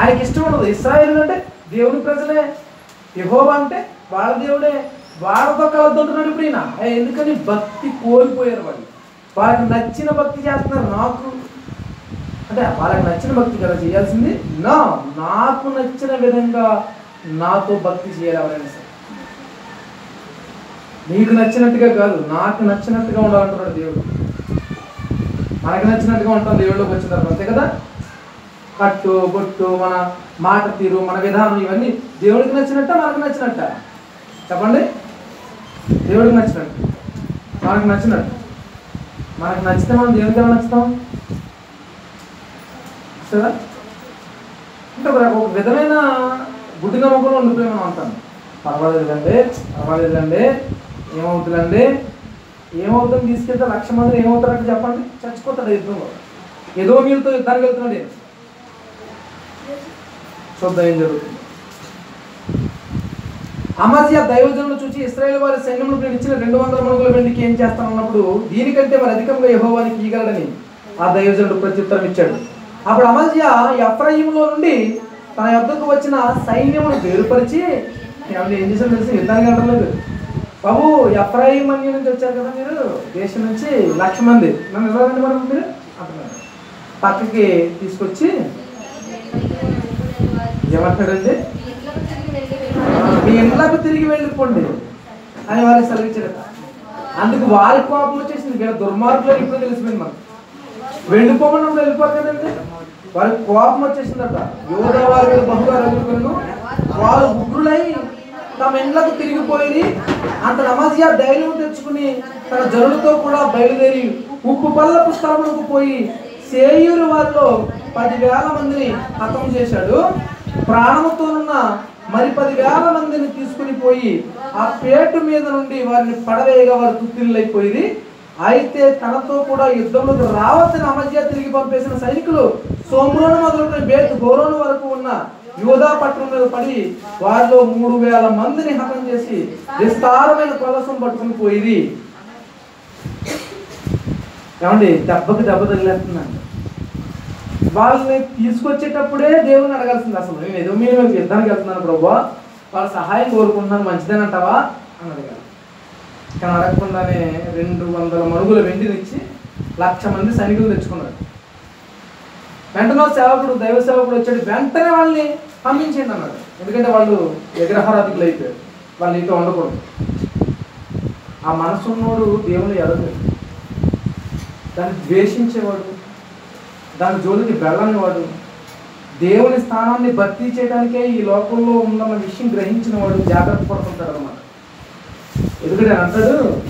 ఆయనకి ఇష్టం ఉండదు. ఇస్రాయిల్ అంటే దేవుని ప్రజలే. యెహోవా అంటే వాళ్ళ దేవుడే. వాళ్ళతో కలుద్దుంటున్నాడు ఇప్పుడు ఈయన. ఎందుకని? భక్తి కోల్పోయారు వాళ్ళు. వాళ్ళకి నచ్చిన భక్తి చేస్తున్నారు నాకు. అంటే వాళ్ళకి నచ్చిన భక్తి కదా చేయాల్సింది? నా నాకు నచ్చిన విధంగా నాతో భక్తి చేయాలి ఎవరైనా సరే. నీకు నచ్చినట్టుగా కాదు నాకు నచ్చినట్టుగా ఉండాలంటున్నాడు దేవుడు. మనకు నచ్చినట్టుగా ఉంటాం దేవుళ్ళకి వచ్చిన తర్వాత. అంతే కదా? కట్టు బొట్టు మన మాట తీరు మన విధానం ఇవన్నీ దేవుడికి నచ్చినట్ట మనకు నచ్చినట్ట. చెప్పండి? దేవుడికి నచ్చినట్టు. మనకు నచ్చినట్టు. మనకు నచ్చితే మనం దేవుడికి ఎలా నచ్చుతాం? కదా అంటే ఒక ఒక విధమైన గుడ్డి నమ్మకంలో ఉండిపోయి మనం అంటాం. పర్వాలేదులండి పర్వాలేదులండి ఏమవుతుందండి? ఏమవుతుంది తీసుకెళ్తే లక్ష మంది ఏమవుతారంటే చెప్పండి. చచ్చిపోతాడు యుద్ధంలో. ఏదో మీలతో యుద్ధానికి వెళ్తున్నాడు ఈయన. చూద్దాం ఏం జరుగుతుంది. అమర్య దైవజనులు చూసి ఇస్రాయేల్ వారి సైన్యంలో నేను ఇచ్చిన రెండు వందల మనుగుల వెండికి ఏం చేస్తానన్నప్పుడు దీనికంటే మరి అధికంగా యహోవానికి ఇయ్యగలడని ఆ దైవజనుడు ప్రత్యుత్తరం ఇచ్చాడు. అప్పుడు అమర్య ఎఫ్రాయిములో నుండి తన యొద్దకు వచ్చిన సైన్యమును వేరుపరిచి ఏం చేశారు తెలిసి? యుద్ధానికి వెళ్ళలేదు బాబు ఎఫ్రాయిం అన్య నుంచి వచ్చారు కదా మీరు? దేశం నుంచి లక్ష మంది. నన్ను ఇవ్వాలండి మనం మీరు? అంటున్నారు పక్కకి తీసుకొచ్చి ఏమంటాడండి మీ ఇంట్లోకి తిరిగి వెళ్ళిపోండి. అని వారికి సెలవిచ్చాడట. అందుకు వారి కోపం వచ్చేసింది. వీళ్ళ దుర్మార్గులు ఇప్పుడు తెలిసిపోయింది మనం వెళ్ళిపోమని వెళ్ళిపోరు కదండి. వారికి కోపం వచ్చేసిందట. యోధ వారి మీద బహుగా రగులుకొను వారు ఉగ్రులై తమ ఇండ్లకు తిరిగిపోయి అంత నమజియా ధైర్యం తెచ్చుకుని తన జనులతో కూడా బయలుదేరి ఉప్పు పల్లపు స్థలములకు పోయి సేయూరు వారిలో పదివేల మందిని హతం చేశాడు. ప్రాణముతోనున్న మరి పదివేల మందిని తీసుకుని పోయి ఆ పేటు మీద నుండి వారిని పడవేయగా వారు తుత్తిల్లైపోయి అయితే తనతో కూడా యుద్ధంలోకి రావాల్సిన అమజ్య తిరిగి పంపేసిన సైనికులు సోమ్రోను మొదలుకొని బేత్ గోరోను వరకు ఉన్న యోధా పట్టణం మీద పడి వారిలో మూడు వేల మందిని హతం చేసి విస్తారమైన కొలసం పట్టుకుని పోయింది ఏమండి దెబ్బకి దెబ్బ తగిలేస్తుందండి. వాళ్ళని తీసుకొచ్చేటప్పుడే దేవుని అడగాల్సింది అసలు మేము ఏదో మీరు మేము యుద్ధానికి వెళ్తున్నాను ప్రభు వాళ్ళ సహాయం కోరుకుంటున్నాను మంచిదేనంటావా అని అడగాలి కానీ అడగకుండానే రెండు వందల మరుగుల వెండినిచ్చి లక్ష మంది సైనికులు తెచ్చుకున్నారు. వెంటనే సేవకుడు దైవ సేవకుడు వచ్చాడు. వెంటనే వాళ్ళని పంపించండి అన్నాడు. ఎందుకంటే వాళ్ళు విగ్రహారాధికులు అయిపోయారు. వాళ్ళు నీతో ఉండకూడదు. ఆ మనసు ఉన్నోడు దేవుని ఎదగలేదు దాన్ని ద్వేషించేవాడు దాని జోలికి వెళ్ళనివాడు దేవుని స్థానాన్ని భర్తీ చేయడానికే ఈ లోకంలో ఉందన్న విషయం గ్రహించిన వాడు జాగ్రత్త పడుతుంటాడు అనమాట ఎందుకంటే అంటాడు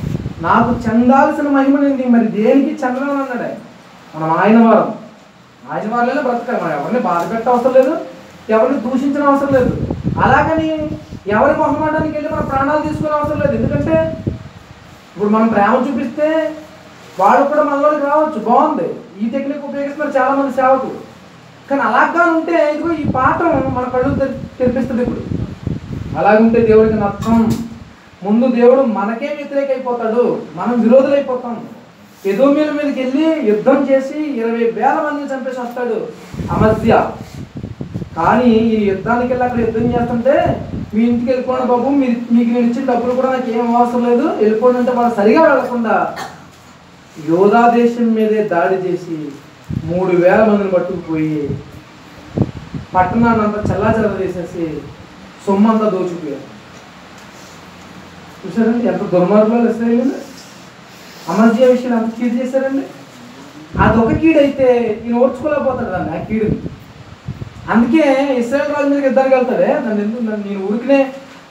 నాకు చెందాల్సిన మహిమనింది మరి దేనికి చెందడం అన్నాడు ఆయన. మనం ఆయన వారం. ఆయన వారిలోనే బ్రతకాలి మనం ఎవరిని బాధ పెట్ట అవసరం లేదు. ఎవరిని దూషించిన అవసరం లేదు. అలాగని ఎవరి మొహమాటానికి వెళ్ళి మన ప్రాణాలు తీసుకునే అవసరం లేదు. ఎందుకంటే ఇప్పుడు మనం ప్రేమ చూపిస్తే వాళ్ళు కూడా మనలోకి రావచ్చు. బాగుంది. ఈ టెక్నిక్ ఉపయోగిస్తున్నారు చాలామంది సేవకులు. కానీ అలాగా ఉంటే ఇదిగో ఈ పాఠం మన కళ్ళు తెరిపిస్తుంది ఇప్పుడు. అలాగుంటే దేవుడికి నష్టం. ముందు దేవుడు మనకే వ్యతిరేక అయిపోతాడు మనం విరోధులైపోతాం. ఎదోమీల మీదకి వెళ్ళి యుద్ధం చేసి ఇరవై వేల మందిని చంపేసి వస్తాడు అమధ్య కానీ ఈ యుద్ధానికి వెళ్ళి అక్కడ యుద్ధం చేస్తుంటే మీ ఇంటికి వెళ్ళిపోండి బాబు మీరు మీకు నేను ఇచ్చిన డబ్బులు కూడా నాకు ఏం అవసరం లేదు. వెళ్ళిపోండి అంటే వాళ్ళు సరిగా వెళ్ళకుండా యోధా దేశం మీదే దాడి చేసి మూడు వేల మందిని పట్టుకుపోయి పట్టణాన్ని అంతా చల్లాచల్ల చేసేసి సొమ్మంతా దోచుకుపోయారు. చూసారండి ఎంత దుర్మార్గులు ఇస్రాయేల్ అమర్జీ విషయం అంత కీడు చేశారండి? అదొక కీడైతే ఈయన ఓర్చుకోలేకపోతాడు దాన్ని ఆ కీడుని. అందుకే ఇస్రాయల్ రాజు మీద ఇద్దరికి వెళ్తాడే నన్ను ఎందుకు నన్ను నేను ఊరికినే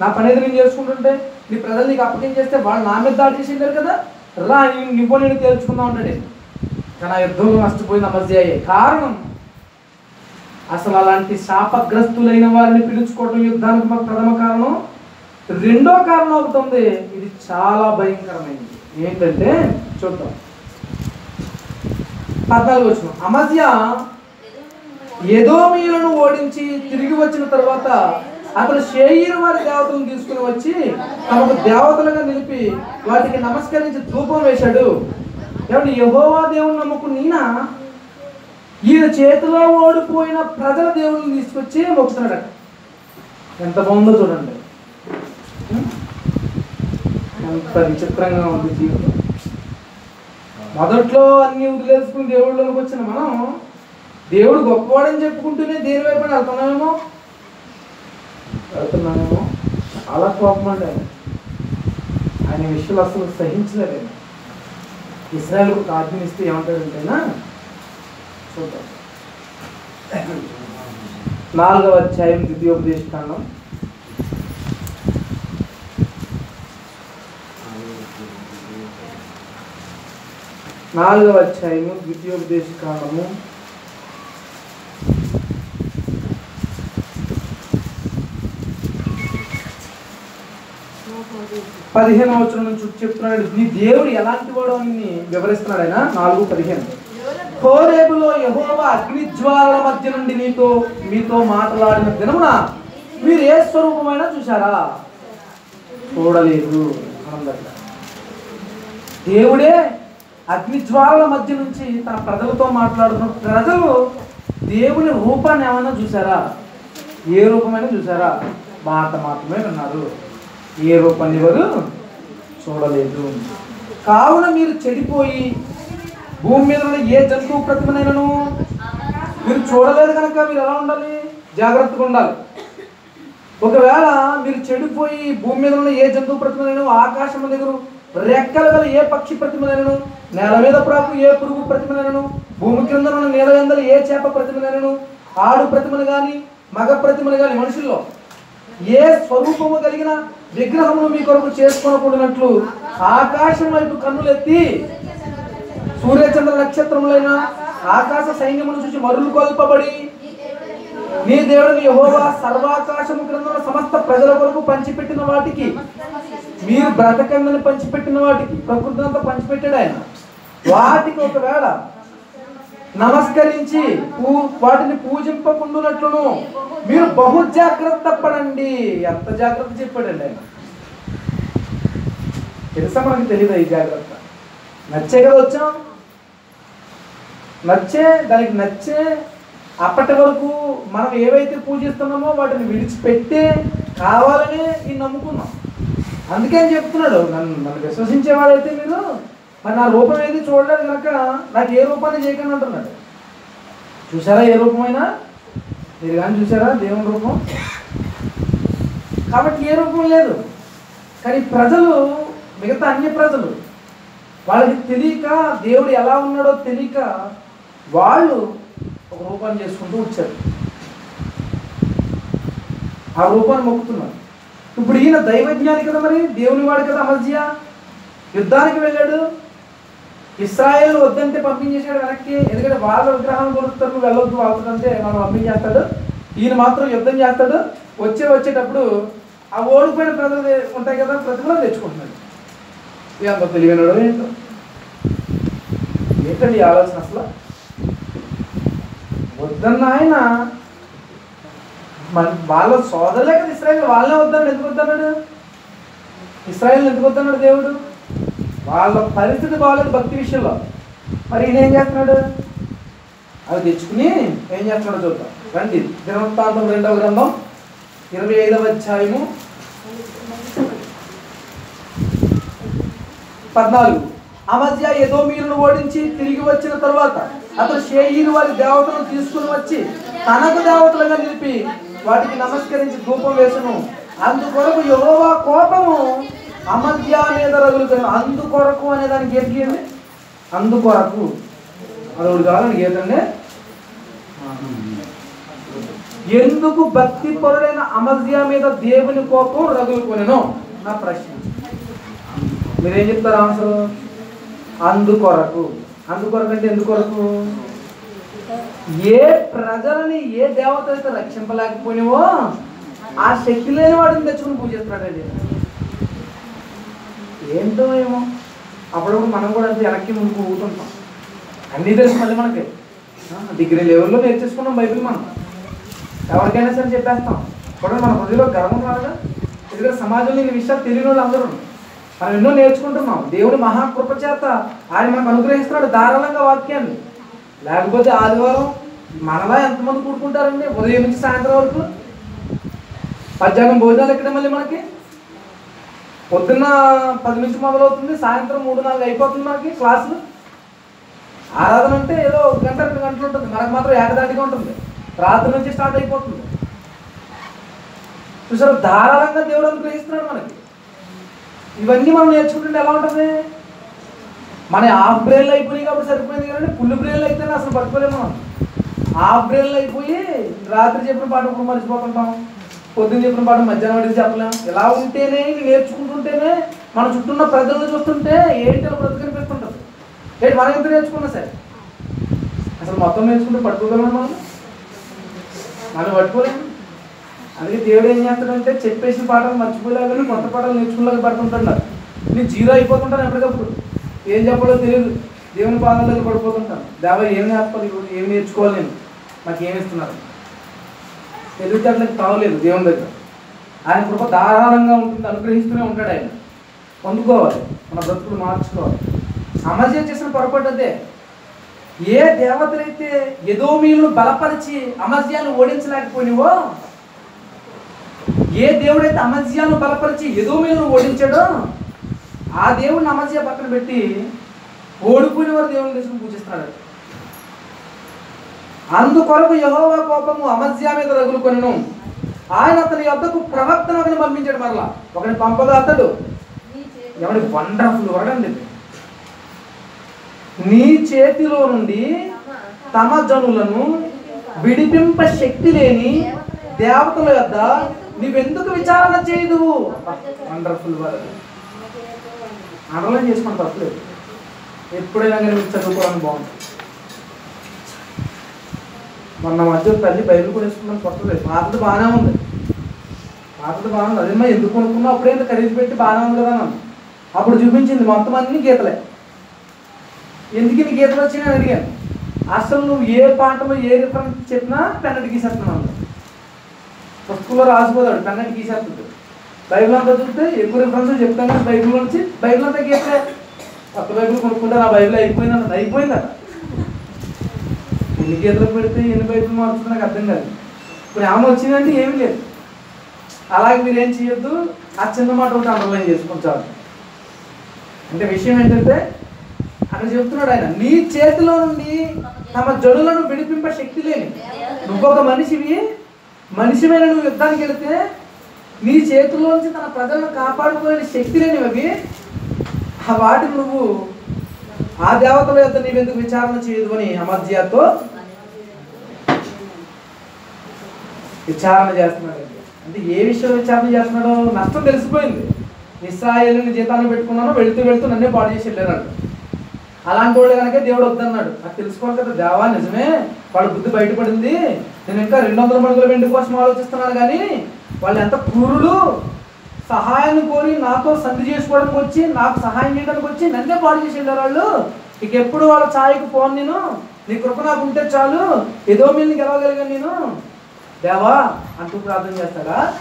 నా పని ఏదో నేను చేసుకుంటుంటే నీ ప్రజలు నీకు అప్పటికేం చేస్తే వాళ్ళు నా మీద దాడి చేసిండారు కదా? రా నువ్వు నేను తేల్చుకుందాం అంటాడు. కానీ ఆ యుద్ధంలో అమర్జీ అయ్యే కారణం అసలు అలాంటి శాపగ్రస్తులైన వారిని పిలుచుకోవడం యుద్ధానికి మాకు ప్రథమ కారణం. రెండో కారణం అవుతుంది ఇది చాలా భయంకరమైనది ఏంటంటే చూద్దాం. పద్నాలుగు వచ్చిన అమధ్య ఎదోమీయులను ఓడించి తిరిగి వచ్చిన తర్వాత అతను షేయిర్ వారి దేవతలను తీసుకుని వచ్చి తమకు దేవతలుగా నిలిపి వాటికి నమస్కరించి ధూపం వేశాడు. ఏమంటే యహోవా దేవుని నమ్ముకున్న ఈయన చేతిలో ఓడిపోయిన ప్రజల దేవుళ్ళని తీసుకొచ్చి మొక్కుతున్నాడట. ఎంత బాగుందో చూడండి. అంత విచిత్రంగా ఉంది జీవితం. మొదట్లో అన్ని వదిలేసుకుని దేవుళ్ళలోకి వచ్చిన మనం దేవుడు గొప్పవాడని చెప్పుకుంటూనే దేని వైపు వెళ్తున్నామేమో? వెళ్తున్నామేమో? చాలా కోపం అండి ఆయన. ఆయన విషయాలు అసలు సహించలేదు ఆయన. ఇస్రాయల్ ఒక ఆజ్ఞ ఇస్తే ఏమంటాడంటేనా? చూద్దాం. నాలుగవ అధ్యాయం ద్వితీయోపదేశ నాలుగవ అధ్యాయము ద్వితీయోపదేశ పదిహేను వచ్చిన నుంచి చెప్తున్నాడు నీ దేవుడు ఎలాంటి వాడు అని వివరిస్తున్నాడు ఆయన? నాలుగు పదిహేను. హోరేబులో ఎహోవా అగ్ని జ్వాలల మధ్య నుండి నీతో మీతో మాట్లాడిన దినమున మీరు ఏ స్వరూపమైనా చూశారా? చూడలేదు. దేవుడే అగ్నిజ్వాల మధ్య నుంచి తన ప్రజలతో మాట్లాడుతున్న ప్రజలు దేవుని రూపాన్ని ఏమైనా చూసారా ఏ రూపమైనా చూసారా మాట మాత్రమే విన్నారు. ఏ రూపాన్ని ఎవరు చూడలేదు. కావున మీరు చెడిపోయి భూమి మీద ఉన్న ఏ జంతువు ప్రతిమనైనను మీరు చూడలేదు కనుక మీరు ఎలా ఉండాలి? జాగ్రత్తగా ఉండాలి. ఒకవేళ మీరు చెడిపోయి భూమి మీద ఉన్న ఏ జంతువు ప్రతిమనైనా ఆకాశం దగ్గర రెక్కల గల ఏ పక్షి ప్రతిమలను నేల మీద ప్రాకు ఏ పురుగు ప్రతిమలను భూమి కింద ఉన్న నీళ్ళ ఏ చేప ప్రతిమలను ఆడు ప్రతిమలు కానీ మగ ప్రతిమలు కానీ మనుషుల్లో ఏ స్వరూపము కలిగిన విగ్రహమును మీ కొరకు చేసుకోనకూడనట్లు ఆకాశం వైపు కన్నులెత్తి సూర్యచంద్ర నక్షత్రములైన ఆకాశ సైన్యమును చూసి మరులు కొల్పబడి నీ దేవుడు యహోవా సర్వాకాశము క్రింద సమస్త ప్రజల కొరకు పంచిపెట్టిన వాటికి. మీరు బ్రతకందని పంచిపెట్టిన వాటికి. ప్రకృతి అంతా పంచిపెట్టాడు ఆయన. వాటికి ఒకవేళ నమస్కరించి పూ వాటిని పూజింపకుండునట్లును మీరు బహు జాగ్రత్త పడండి. ఎంత జాగ్రత్త చెప్పాడండి ఆయన. తెలుసా మనకు తెలియదు ఈ జాగ్రత్త? నచ్చే కదా వచ్చాం? నచ్చే దానికి నచ్చే అప్పటి వరకు మనం ఏవైతే పూజిస్తున్నామో వాటిని విడిచిపెట్టే కావాలని ఈ నమ్ముకున్నాం. అందుకే చెప్తున్నాడు నన్ను నన్ను విశ్వసించేవాడైతే మీరు మరి నా రూపం ఏది చూడలేదు కనుక నాకు ఏ రూపాన్ని చేయకండి అంటున్నాడు. చూసారా ఏ రూపమైనా? మీరు కానీ చూసారా దేవుని రూపం? కాబట్టి ఏ రూపం లేదు. కానీ ప్రజలు మిగతా అన్ని ప్రజలు వాళ్ళకి తెలియక దేవుడు ఎలా ఉన్నాడో తెలియక వాళ్ళు ఒక రూపాన్ని చేసుకుంటూ వచ్చారు. ఆ రూపాన్ని మొక్కుతున్నారు. ఇప్పుడు ఈయన దైవజ్ఞాని కదా మరి? దేవుని వాడు కదా అమర్జియ యుద్ధానికి వెళ్ళాడు. ఇస్రాయేల్ వద్దంటే పంపించేశాడు వెనక్కి. ఎందుకంటే వాళ్ళ విగ్రహాలను కొలుస్తారు నువ్వు వెళ్ళొద్దు వాళ్ళతో మనం పంపించేస్తాడు. ఈయన మాత్రం యుద్ధం చేస్తాడు. వచ్చే వచ్చేటప్పుడు ఆ ఓడిపోయిన ప్రజలు ఉంటాయి కదా ప్రతిభలు తెచ్చుకుంటున్నాడు. ఎంత తెలియనాడు ఏంటో? ఏంటండి ఆలోచన అసలు? వద్దన్న ఆయన. మన వాళ్ళ సోదరులే కదా ఇస్రాయల్ వాళ్ళే వద్దన్నాడు. ఎందుకు వద్దన్నాడు? ఇస్రాయల్ ఎందుకు వద్దన్నాడు దేవుడు? వాళ్ళ పరిస్థితి బాగాలేదు భక్తి విషయంలో. మరి ఈయన ఏం చేస్తున్నాడు? అవి తెచ్చుకుని ఏం చేస్తున్నాడో చూద్దాం. రండి. దినవృత్తాంతం రెండవ గ్రంథం ఇరవై ఐదవ అధ్యాయము. పద్నాలుగు. అమధ్య ఏదో మీరును ఓడించి తిరిగి వచ్చిన తర్వాత అతను షేయిరు వారి దేవతలను తీసుకుని వచ్చి తనకు దేవతలుగా నిలిపి వాటికి నమస్కరించి ధూపం వేసును. అందుకొరకు యహోవా కోపము అమధ్య మీద రగులుతుంది అందుకొరకు అనే దానికి ఏంటి అందుకొరకు. అదొకటి కావాలని ఏంటంటే ఎందుకు భక్తి పరుడైన అమధ్య మీద దేవుని కోపం రగులుకొనెను నా ప్రశ్న. మీరేం చెప్తారు ఆన్సర్? అందుకొరకు. అందుకొరకు అంటే ఎందుకొరకు? ఏ ప్రజలని ఏ దేవత అయితే రక్షింపలేకపోయినావో ఆ శక్తి లేని వాడిని తెచ్చుకుని పూజిస్తున్నాడండి ఏంటో ఏమో. అప్పుడప్పుడు మనం కూడా అంతే వెనక్కి ముందుకు ఊగుతుంటాం. అన్నీ తెలుసు మళ్ళీ మనకి. డిగ్రీ లెవెల్లో నేర్చేసుకున్నాం బైబిల్ మనం. ఎవరికైనా సరే చెప్పేస్తాం. ఇప్పుడు మన హృదయలో గర్వం కాదు ఎందుకంటే సమాజంలో ఈ విషయాలు తెలియని వాళ్ళు అందరూ మనం ఎన్నో నేర్చుకుంటున్నాం. దేవుడి మహాకృప చేత ఆయన మనకు అనుగ్రహిస్తున్నాడు ధారాళంగా వాక్యాన్ని. లేకపోతే ఆదివారం మనలా ఎంతమంది కూడుకుంటారండి? ఉదయం నుంచి సాయంత్రం వరకు? మధ్యాహ్నం భోజనాలు ఎక్కడ మళ్ళీ మనకి? పొద్దున్న పది నుంచి మొదలవుతుంది సాయంత్రం మూడు నాలుగు అయిపోతుంది మనకి క్లాసులు. ఆరాధన అంటే ఏదో ఒక గంట రెండు గంటలు ఉంటుంది. మనకు మాత్రం ఏకదాటిగా ఉంటుంది. రాత్రి నుంచి స్టార్ట్ అయిపోతుంది. చూసారు? ధారాళంగా దేవుడు అనుగ్రహిస్తున్నాడు మనకి. ఇవన్నీ మనం నేర్చుకుంటుంటే ఎలా ఉంటుంది? మన హాఫ్ బ్రెయిన్లు అయిపోయినాయి కాబట్టి సరిపోయింది కానీ ఫుల్ బ్రెయిన్లు అయితే అసలు పట్టుకోలేము మనం. హాఫ్ బ్రెయిన్లు అయిపోయి రాత్రి చెప్పిన పాట ఇప్పుడు మర్చిపోతుంటాం? పొద్దున్న చెప్పిన పాట మధ్యాహ్నం వాడికి చెప్పలేం. ఇలా ఉంటేనే ఇది నేర్చుకుంటుంటేనే మన చుట్టూ ఉన్న ప్రజలను చూస్తుంటే ఏంటి అలా బ్రతికనిపిస్తుంటుంది ఏంటి మనం ఎంత నేర్చుకున్నా సరే. అసలు మొత్తం నేర్చుకుంటే పట్టుకోగలం మనం? మనం పట్టుకోలేము. అందుకే దేవుడు ఏం చేస్తాడంటే చెప్పేసిన పాటలు మర్చిపోలేదని కొత్త పాటలు నేర్చుకునేలాగా పడుతుంటున్నారు నేను జీరో అయిపోతుంటాను ఎప్పటికప్పుడు. ఏం చెప్పాలో తెలియదు. దేవుని పాదాల దగ్గర పడిపోతుంటాను. దేవ ఏం నేర్పాలి ఇప్పుడు ఏం నేర్చుకోవాలి నేను? నాకు ఏమి ఇస్తున్నారు? తెలివితేటలకు తావలేదు దేవుని దగ్గర. ఆయన కృప ధారాళంగా ఉంటుంది. అనుగ్రహిస్తూనే ఉంటాడు ఆయన. పొందుకోవాలి. మన బ్రతుకులు మార్చుకోవాలి. సమాజం చేసిన పొరపాటు అదే. ఏ దేవతలైతే ఏదో మీరు బలపరిచి అమజ్యాన్ని ఓడించలేకపోయినవో ఏ దేవుడైతే అమజ్యాను బలపరిచి ఏదో మీరు ఓడించాడో ఆ దేవుడిని అమజ్య పక్కన పెట్టి ఓడిపోయిన వారు దేవుని తీసుకుని పూజిస్తాడు. అందుకొరకు యహోవా కోపము అమజ్యా మీద రగులుకొనను. ఆయన అతని యొక్కకు ప్రవక్తను ఒకని పంపించాడు మరలా. ఒకని పంపగా అతడు ఎవరి వండర్ఫుల్ వరడండి నీ చేతిలో నుండి తమ జనులను విడిపింప శక్తి లేని దేవతల యొద్ద నీవెందుకు విచారణ చేయదు వండర్ఫుల్ వర్డ్ అండర్లైన్ చేసుకుని తప్పలేదు. ఎప్పుడైనా కానీ మీరు చదువుకోవడానికి బాగుంటుంది. మొన్న మధ్య తల్లి బైబిల్ కూడా వేసుకున్నాను కొట్టలేదు. పాతది బాగానే ఉంది. పాతది బాగానే ఉంది అదేమో ఎందుకు కొనుక్కున్నా అప్పుడే ఖరీదు పెట్టి బాగానే ఉంది కదా నన్ను అప్పుడు చూపించింది మొత్తం అన్ని గీతలే. ఎందుకు ఇన్ని గీతలు వచ్చినాయని అడిగాను? అసలు నువ్వు ఏ పాటలో ఏ రిఫరెన్స్ చెప్పినా పెన్నటి గీసేస్తున్నాను. పుస్తకంలో రాసిపోతాడు పెన్నటి గీసేస్తుంది బైబిల్ అంతా చూస్తే ఎక్కువ రిఫరెన్స్ చెప్తాను కానీ బైబిల్ నుంచి బైబిల్ అంతా గీస్తే కొత్త బైబిల్ కొనుక్కుంటే నా బైబిల్ అయిపోయింది అన్నది అయిపోయిందట. ఎన్ని గీతలు పెడితే ఎన్ని బైబిల్ మారుతుందో నాకు అర్థం కాదు. ఇప్పుడు ఆమె వచ్చిందంటే ఏమీ లేదు. అలాగే మీరు ఏం చేయొద్దు ఆ చిన్న మాట ఒకటి అండర్లైన్ చేసుకుంటారు అంటే విషయం ఏంటంటే అక్కడ చెప్తున్నాడు ఆయన నీ చేతిలో నుండి తమ జడులను విడిపింప శక్తి లేని. నువ్వొక మనిషివి మనిషి మీద నువ్వు యుద్ధానికి వెళితే నీ చేతుల్లోంచి తన ప్రజలను కాపాడుకోలేని శక్తి లేనివి ఆ వాటిని నువ్వు ఆ దేవతల యొక్క నీవెందుకు విచారణ చేయదు అని అమర్జియాతో విచారణ చేస్తున్నాడు అంటే ఏ విషయం విచారణ చేస్తున్నాడో నష్టం తెలిసిపోయింది. ఇస్రాయేల్ని జీతాన్ని పెట్టుకున్నాను వెళుతూ వెళుతూ నన్నే పాడు చేసి వెళ్ళాడు. అలాంటి వాళ్ళు కనుక దేవుడు వద్దన్నాడు. అది తెలుసుకోవాలి కదా దేవా నిజమే వాడు బుద్ధి బయటపడింది. నేను ఇంకా రెండు వందల మడుగుల వెండి కోసం ఆలోచిస్తున్నాను కానీ వాళ్ళు ఎంత క్రూరులు. సహాయాన్ని కోరి నాతో సంధి చేసుకోవడానికి వచ్చి నాకు సహాయం చేయడానికి వచ్చి నన్నే పాడు చేసి వెళ్ళారు వాళ్ళు. ఇక ఎప్పుడు వాళ్ళ ఛాయకు పోను నేను. నీ కృప నాకు ఉంటే చాలు. ఏదో మీద గెలవగలిగాను నేను. దేవా అంటూ ప్రార్థన చేస్తాడా?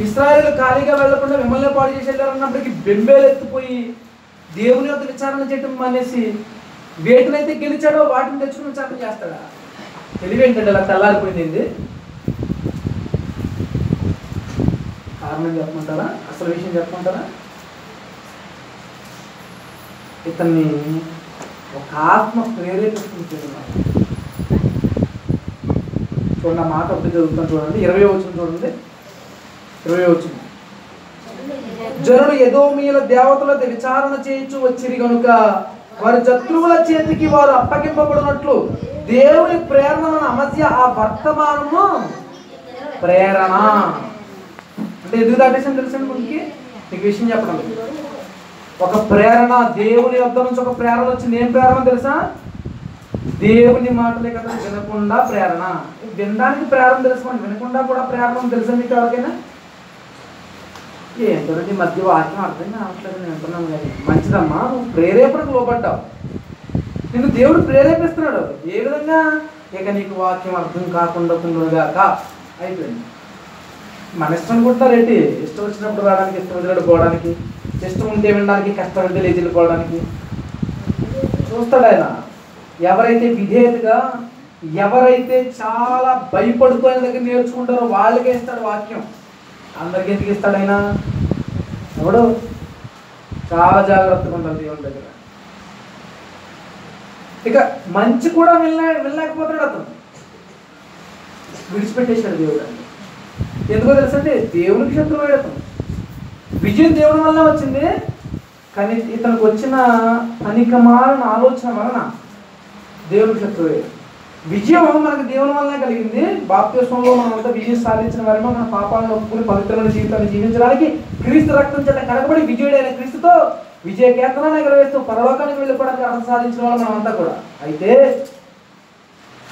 ఇస్రాయేల్ ఖాళీగా వెళ్ళకుండా మిమ్మల్ని పాడు చేసి వెళ్ళారన్నప్పటికీ బెంబేలు ఎత్తిపోయి దేవుని యొక్క విచారణ చేయటం మానేసి వేటినైతే గెలిచాడో వాటిని తెచ్చుకుని విచారణ చేస్తాడా? తెలివి అలా తెల్లారిపోయింది కారణం చెప్పమంటారా? అసలు విషయం చెప్పమంటారా? ఇతన్ని ఒక ఆత్మ ప్రేరేపిస్తుంది చూడండి. మాట ఒకటి చదువుతాను చూడండి. ఇరవై వచ్చిన చూడండి. ఇరవై వచ్చింది జనులు ఎదోమీల దేవతలతో విచారణ చేయించు వచ్చిరి గనుక వారి శత్రువుల చేతికి వారు అప్పగింపబడినట్లు దేవుని ప్రేరణ అమధ్య ఆ వర్తమానము ప్రేరణ. అంటే ఎందుకు దాటేసాను తెలుసండి మనకి మీకు విషయం చెప్పడం. ఒక ప్రేరణ దేవుని వద్ద నుంచి ఒక ప్రేరణ వచ్చింది. ఏం ప్రేరణ తెలుసా? దేవుని మాటలే కదా వినకుండా ప్రేరణ. వినడానికి ప్రేరణ తెలుసుకోండి వినకుండా కూడా ప్రేరణ తెలుసా ఎవరికైనా? ఏంటంటే ఈ మధ్య వాక్యం అర్థం కావట్లేదు నేను అంటున్నాను కానీ మంచిదమ్మా నువ్వు ప్రేరేపణకు లోపడ్డావు నిన్ను దేవుడు ప్రేరేపిస్తున్నాడు. ఏ విధంగా? ఇక నీకు వాక్యం అర్థం కాకుండా కుండుగాక అయిపోయింది. మన ఇష్టం అనుకుంటున్నారు ఏంటి? ఇష్టం వచ్చినప్పుడు రావడానికి ఇష్టం వచ్చినప్పుడు పోవడానికి ఇష్టం ఉంటే వినడానికి కష్టం ఉంటే లేచి వెళ్ళిపోవడానికి. చూస్తాడు ఆయన. ఎవరైతే విధేయతగా ఎవరైతే చాలా భయపడుతూ ఆయన దగ్గర నేర్చుకుంటారో వాళ్ళకే ఇస్తాడు వాక్యం. అందరికి ఎందుకు ఇస్తాడు ఆయన? ఎవడు? చాలా జాగ్రత్తగా ఉండాలి దేవుని దగ్గర. ఇక మంచి కూడా వెళ్ళా వెళ్ళలేకపోతాడు అతను. విడిచిపెట్టేశాడు దేవుడు అని ఎందుకో తెలుసంటే దేవునికి శత్రువాడు అతను. విజయం దేవుని వల్ల వచ్చింది. కానీ ఇతనికి వచ్చిన అనికమాలిన ఆలోచన వలన దేవునికి శత్రువయ్యాడు విజయం మనకు దేవుని వల్లనే కలిగింది. బాప్తిస్వంలో మనం అంతా విజయం సాధించిన వారేమో మన పాపాలను ఒప్పుకుని పవిత్రమైన జీవితాన్ని జీవించడానికి క్రీస్తు రక్తం చేత కడగబడి విజయుడైన క్రీస్తుతో విజయ కేతనాన్ని ఎగరవేస్తూ పరలోకానికి వెళ్ళిపోవడానికి అర్థం సాధించిన వాళ్ళు మనం అంతా కూడా. అయితే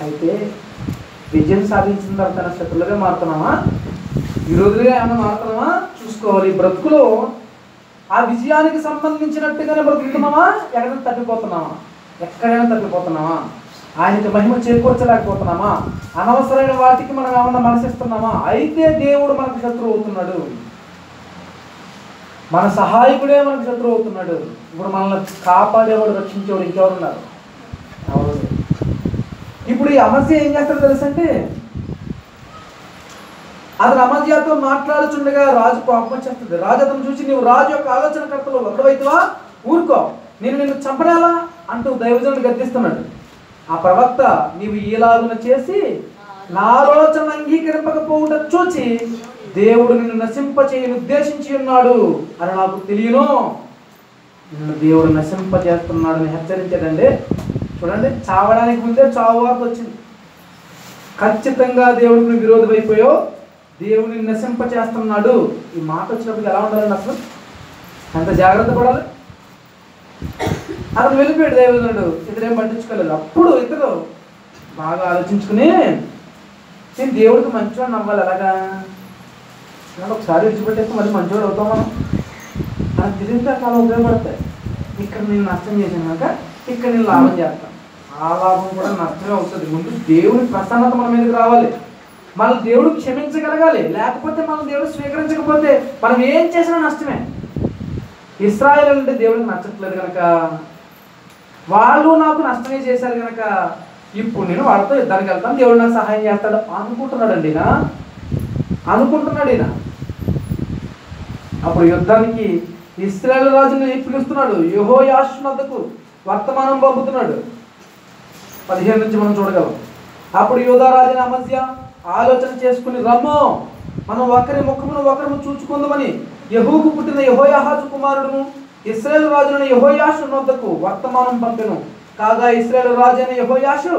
అయితే విజయం సాధించిన తర్వాత శత్రులుగా మారుతున్నామా? విరోధులుగా ఏమైనా మారుతున్నామా? చూసుకోవాలి. ఈ బ్రతుకులో ఆ విజయానికి సంబంధించినట్టుగానే బ్రతుకుతున్నామా? ఎక్కడైనా తప్పిపోతున్నామా? ఎక్కడైనా తప్పిపోతున్నామా? ఆయనకి మహిమ చేకూర్చలేకపోతున్నామా? అనవసరమైన వాటికి మనం ఏమన్నా మనసిస్తున్నామా? అయితే దేవుడు మనకు శత్రువు అవుతున్నాడు. మన సహాయకుడే మనకు శత్రువు అవుతున్నాడు. ఇప్పుడు మనల్ని కాపాడేవాడు రక్షించేవాడు ఇంకెవరున్నారు? ఎవరు ఇప్పుడు ఈ అమస్య ఏం చేస్తాడో తెలుసంటే అతను అమర్యాతో మాట్లాడుచుండగా రాజు కోపం చేస్తుంది రాజు అతను చూసి నీవు రాజు యొక్క ఆలోచన కర్తలో ఒకవైతువా ఊరుకో. నేను నిన్ను చంపనేలా? అంటూ దైవజనుడు గర్దిస్తున్నాడు ఆ ప్రవక్త నీవు ఈలాగున చేసి నా ఆలోచన అంగీకరింపకపోవుట చూచి దేవుడు నిన్ను నశింపచేయని ఉద్దేశించి ఉన్నాడు అని నాకు తెలియను. నిన్ను దేవుడు నశింపజేస్తున్నాడని హెచ్చరించాడండి చూడండి చావడానికి ముందే చావు వార్త వచ్చింది. ఖచ్చితంగా దేవుడికి విరోధం అయిపోయో దేవుని నశింప చేస్తున్నాడు ఈ మాట వచ్చినప్పుడు ఎలా ఉండాలండి అసలు? ఎంత జాగ్రత్త పడాలి? అతను వెళ్ళిపోయాడు దేవజనుడు ఇతరేం పట్టించుకోలేదు. అప్పుడు ఇతరు బాగా ఆలోచించుకుని నేను దేవుడికి మంచివాడిని అవ్వాలి ఎలాగా? నాకు ఒకసారి విడిచిపెట్టేస్తే మళ్ళీ మంచివాడు అవుతాం మనం. నాకు తిరిగితే చాలా ఉపయోగపడతాయి. ఇక్కడ నేను నష్టం చేసినాక ఇక్కడ నేను లాభం చేస్తాను. ఆ లాభం కూడా నష్టమే అవుతుంది. ముందు దేవుని ప్రసన్నత మన మీదకి రావాలి. మన దేవుడు క్షమించగలగాలి. లేకపోతే మనం దేవుడు స్వీకరించకపోతే మనం ఏం చేసినా నష్టమే. ఇస్రాయల్ అంటే దేవుడికి నచ్చట్లేదు కనుక వాళ్ళు నాకు నష్టమే చేశారు కనుక ఇప్పుడు నేను వాళ్ళతో యుద్ధానికి వెళ్తాను. దేవుడు నాకు సహాయం చేస్తాడు అనుకుంటున్నాడండి నా అనుకుంటున్నాడు ఈయన. అప్పుడు యుద్ధానికి ఇస్రాయల్ రాజుని పిలుస్తున్నాడు. యహో వద్దకు వర్తమానం పంపుతున్నాడు. పదిహేను నుంచి మనం చూడగలం. అప్పుడు యోధారాజుని అమధ్య ఆలోచన చేసుకుని రమ్మో మనం ఒకరి ముఖమును ఒకరు చూచుకుందామని యహూకు పుట్టిన యహోయాహాజు కుమారుడును ఇస్రాయేల్ రాజును యహోయాషు నొద్దకు వర్తమానం పంపెను. కాగా ఇస్రాయల్ రాజైన యహోయాషు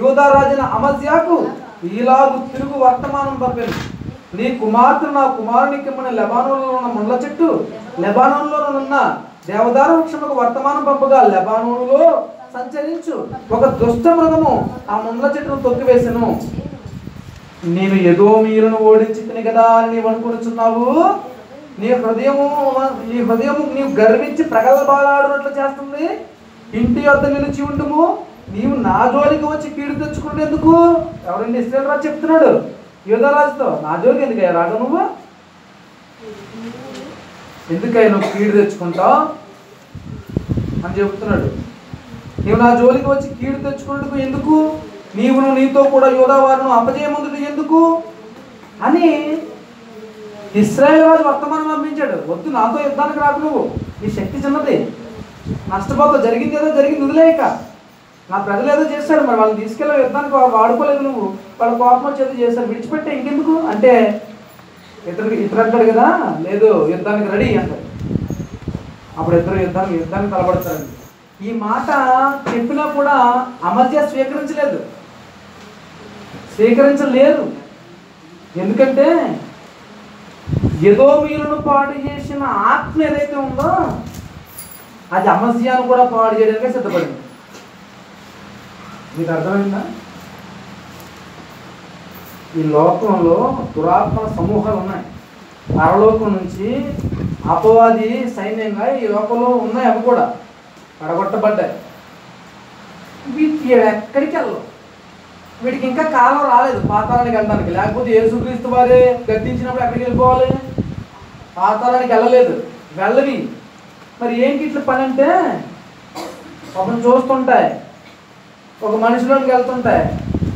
యూదా రాజైన అమజ్యాకు ఇలాగు తిరుగు వర్తమానం పంపెను. నీ కుమార్తె నా కుమారునికి మన లెబానోన్లో ఉన్న ముండ్ల చెట్టు లెబానోన్లో ఉన్న దేవదారు వృక్షముకు వర్తమానం పంపగా లెబానోనులో సంచరించు. ఒక దుష్ట మృగము ఆ ముళ్ళ చెట్టును తొక్కివేసెను. నేను ఏదో మీరును ఓడించి తిని కదా అని నీవు అనుకుంటున్నావు నీ హృదయము నీ హృదయము నీవు గర్వించి ప్రగల్భాలాడునట్లు చేస్తుంది. ఇంటి వద్ద నిలిచి ఉండుము. నీవు నా జోలికి వచ్చి కీడు తెచ్చుకునేందుకు ఎవరండి ఇస్రాయల్ రాజు చెప్తున్నాడు. యోధరాజుతో నా జోలికి ఎందుకయ్యా రాగా నువ్వు? ఎందుకయ్యా నువ్వు కీడు తెచ్చుకుంటావు? అని చెప్తున్నాడు. నీవు నా జోలికి వచ్చి కీడు తెచ్చుకున్నందుకు ఎందుకు? నీవును నీతో కూడా యోధావారును అపజయమందుడు ఎందుకు? అని ఇస్రాయేల్ రాజు వర్తమానం పంపించాడు. వద్దు నాతో యుద్ధానికి రాకు నువ్వు. నీ శక్తి చిన్నది. నష్టపోతావు జరిగింది ఏదో జరిగింది వదిలేయక. నా ప్రజలు ఏదో చేశాడు మరి వాళ్ళని తీసుకెళ్ళి యుద్ధానికి వాడుకోలేదు నువ్వు. వాళ్ళ కోపం వచ్చేది చేశారు. విడిచిపెట్టే ఇంకెందుకు? అంటే ఇతరుడికి ఇతరు అంటాడు కదా లేదు యుద్ధానికి రెడీ అంటాడు. అప్పుడు ఇద్దరు యుద్ధానికి యుద్ధానికి తలబడతారండి ఈ మాట చెప్పినా కూడా అమర్జ స్వీకరించలేదు. స్వీకరించలేదు. ఎందుకంటే ఎదోమీలను పాడు చేసిన ఆత్మ ఏదైతే ఉందో అది అమస్యాను కూడా పాడు చేయడానికే సిద్ధపడింది. మీకు అర్థమైందా? ఈ లోకంలో దురాత్మల సమూహాలు ఉన్నాయి. పరలోకం నుంచి అపవాది సైన్యంగా ఈ లోకంలో ఉన్నాయి అవి కూడా. పడగొట్టబడ్డాయి. వీటి ఎక్కడికి వెళ్ళవు? వీడికి ఇంకా కాలం రాలేదు పాతాళానికి వెళ్ళడానికి. లేకపోతే యేసుక్రీస్తు వారే గద్దించినప్పుడు ఎక్కడికి వెళ్ళిపోవాలి? పాతాళానికి వెళ్ళలేదు. వెళ్ళవి మరి ఏంటి ఇట్లా పని అంటే? ఒకరిని చూస్తుంటాయి. ఒక మనిషిలోకి వెళ్తుంటాయి.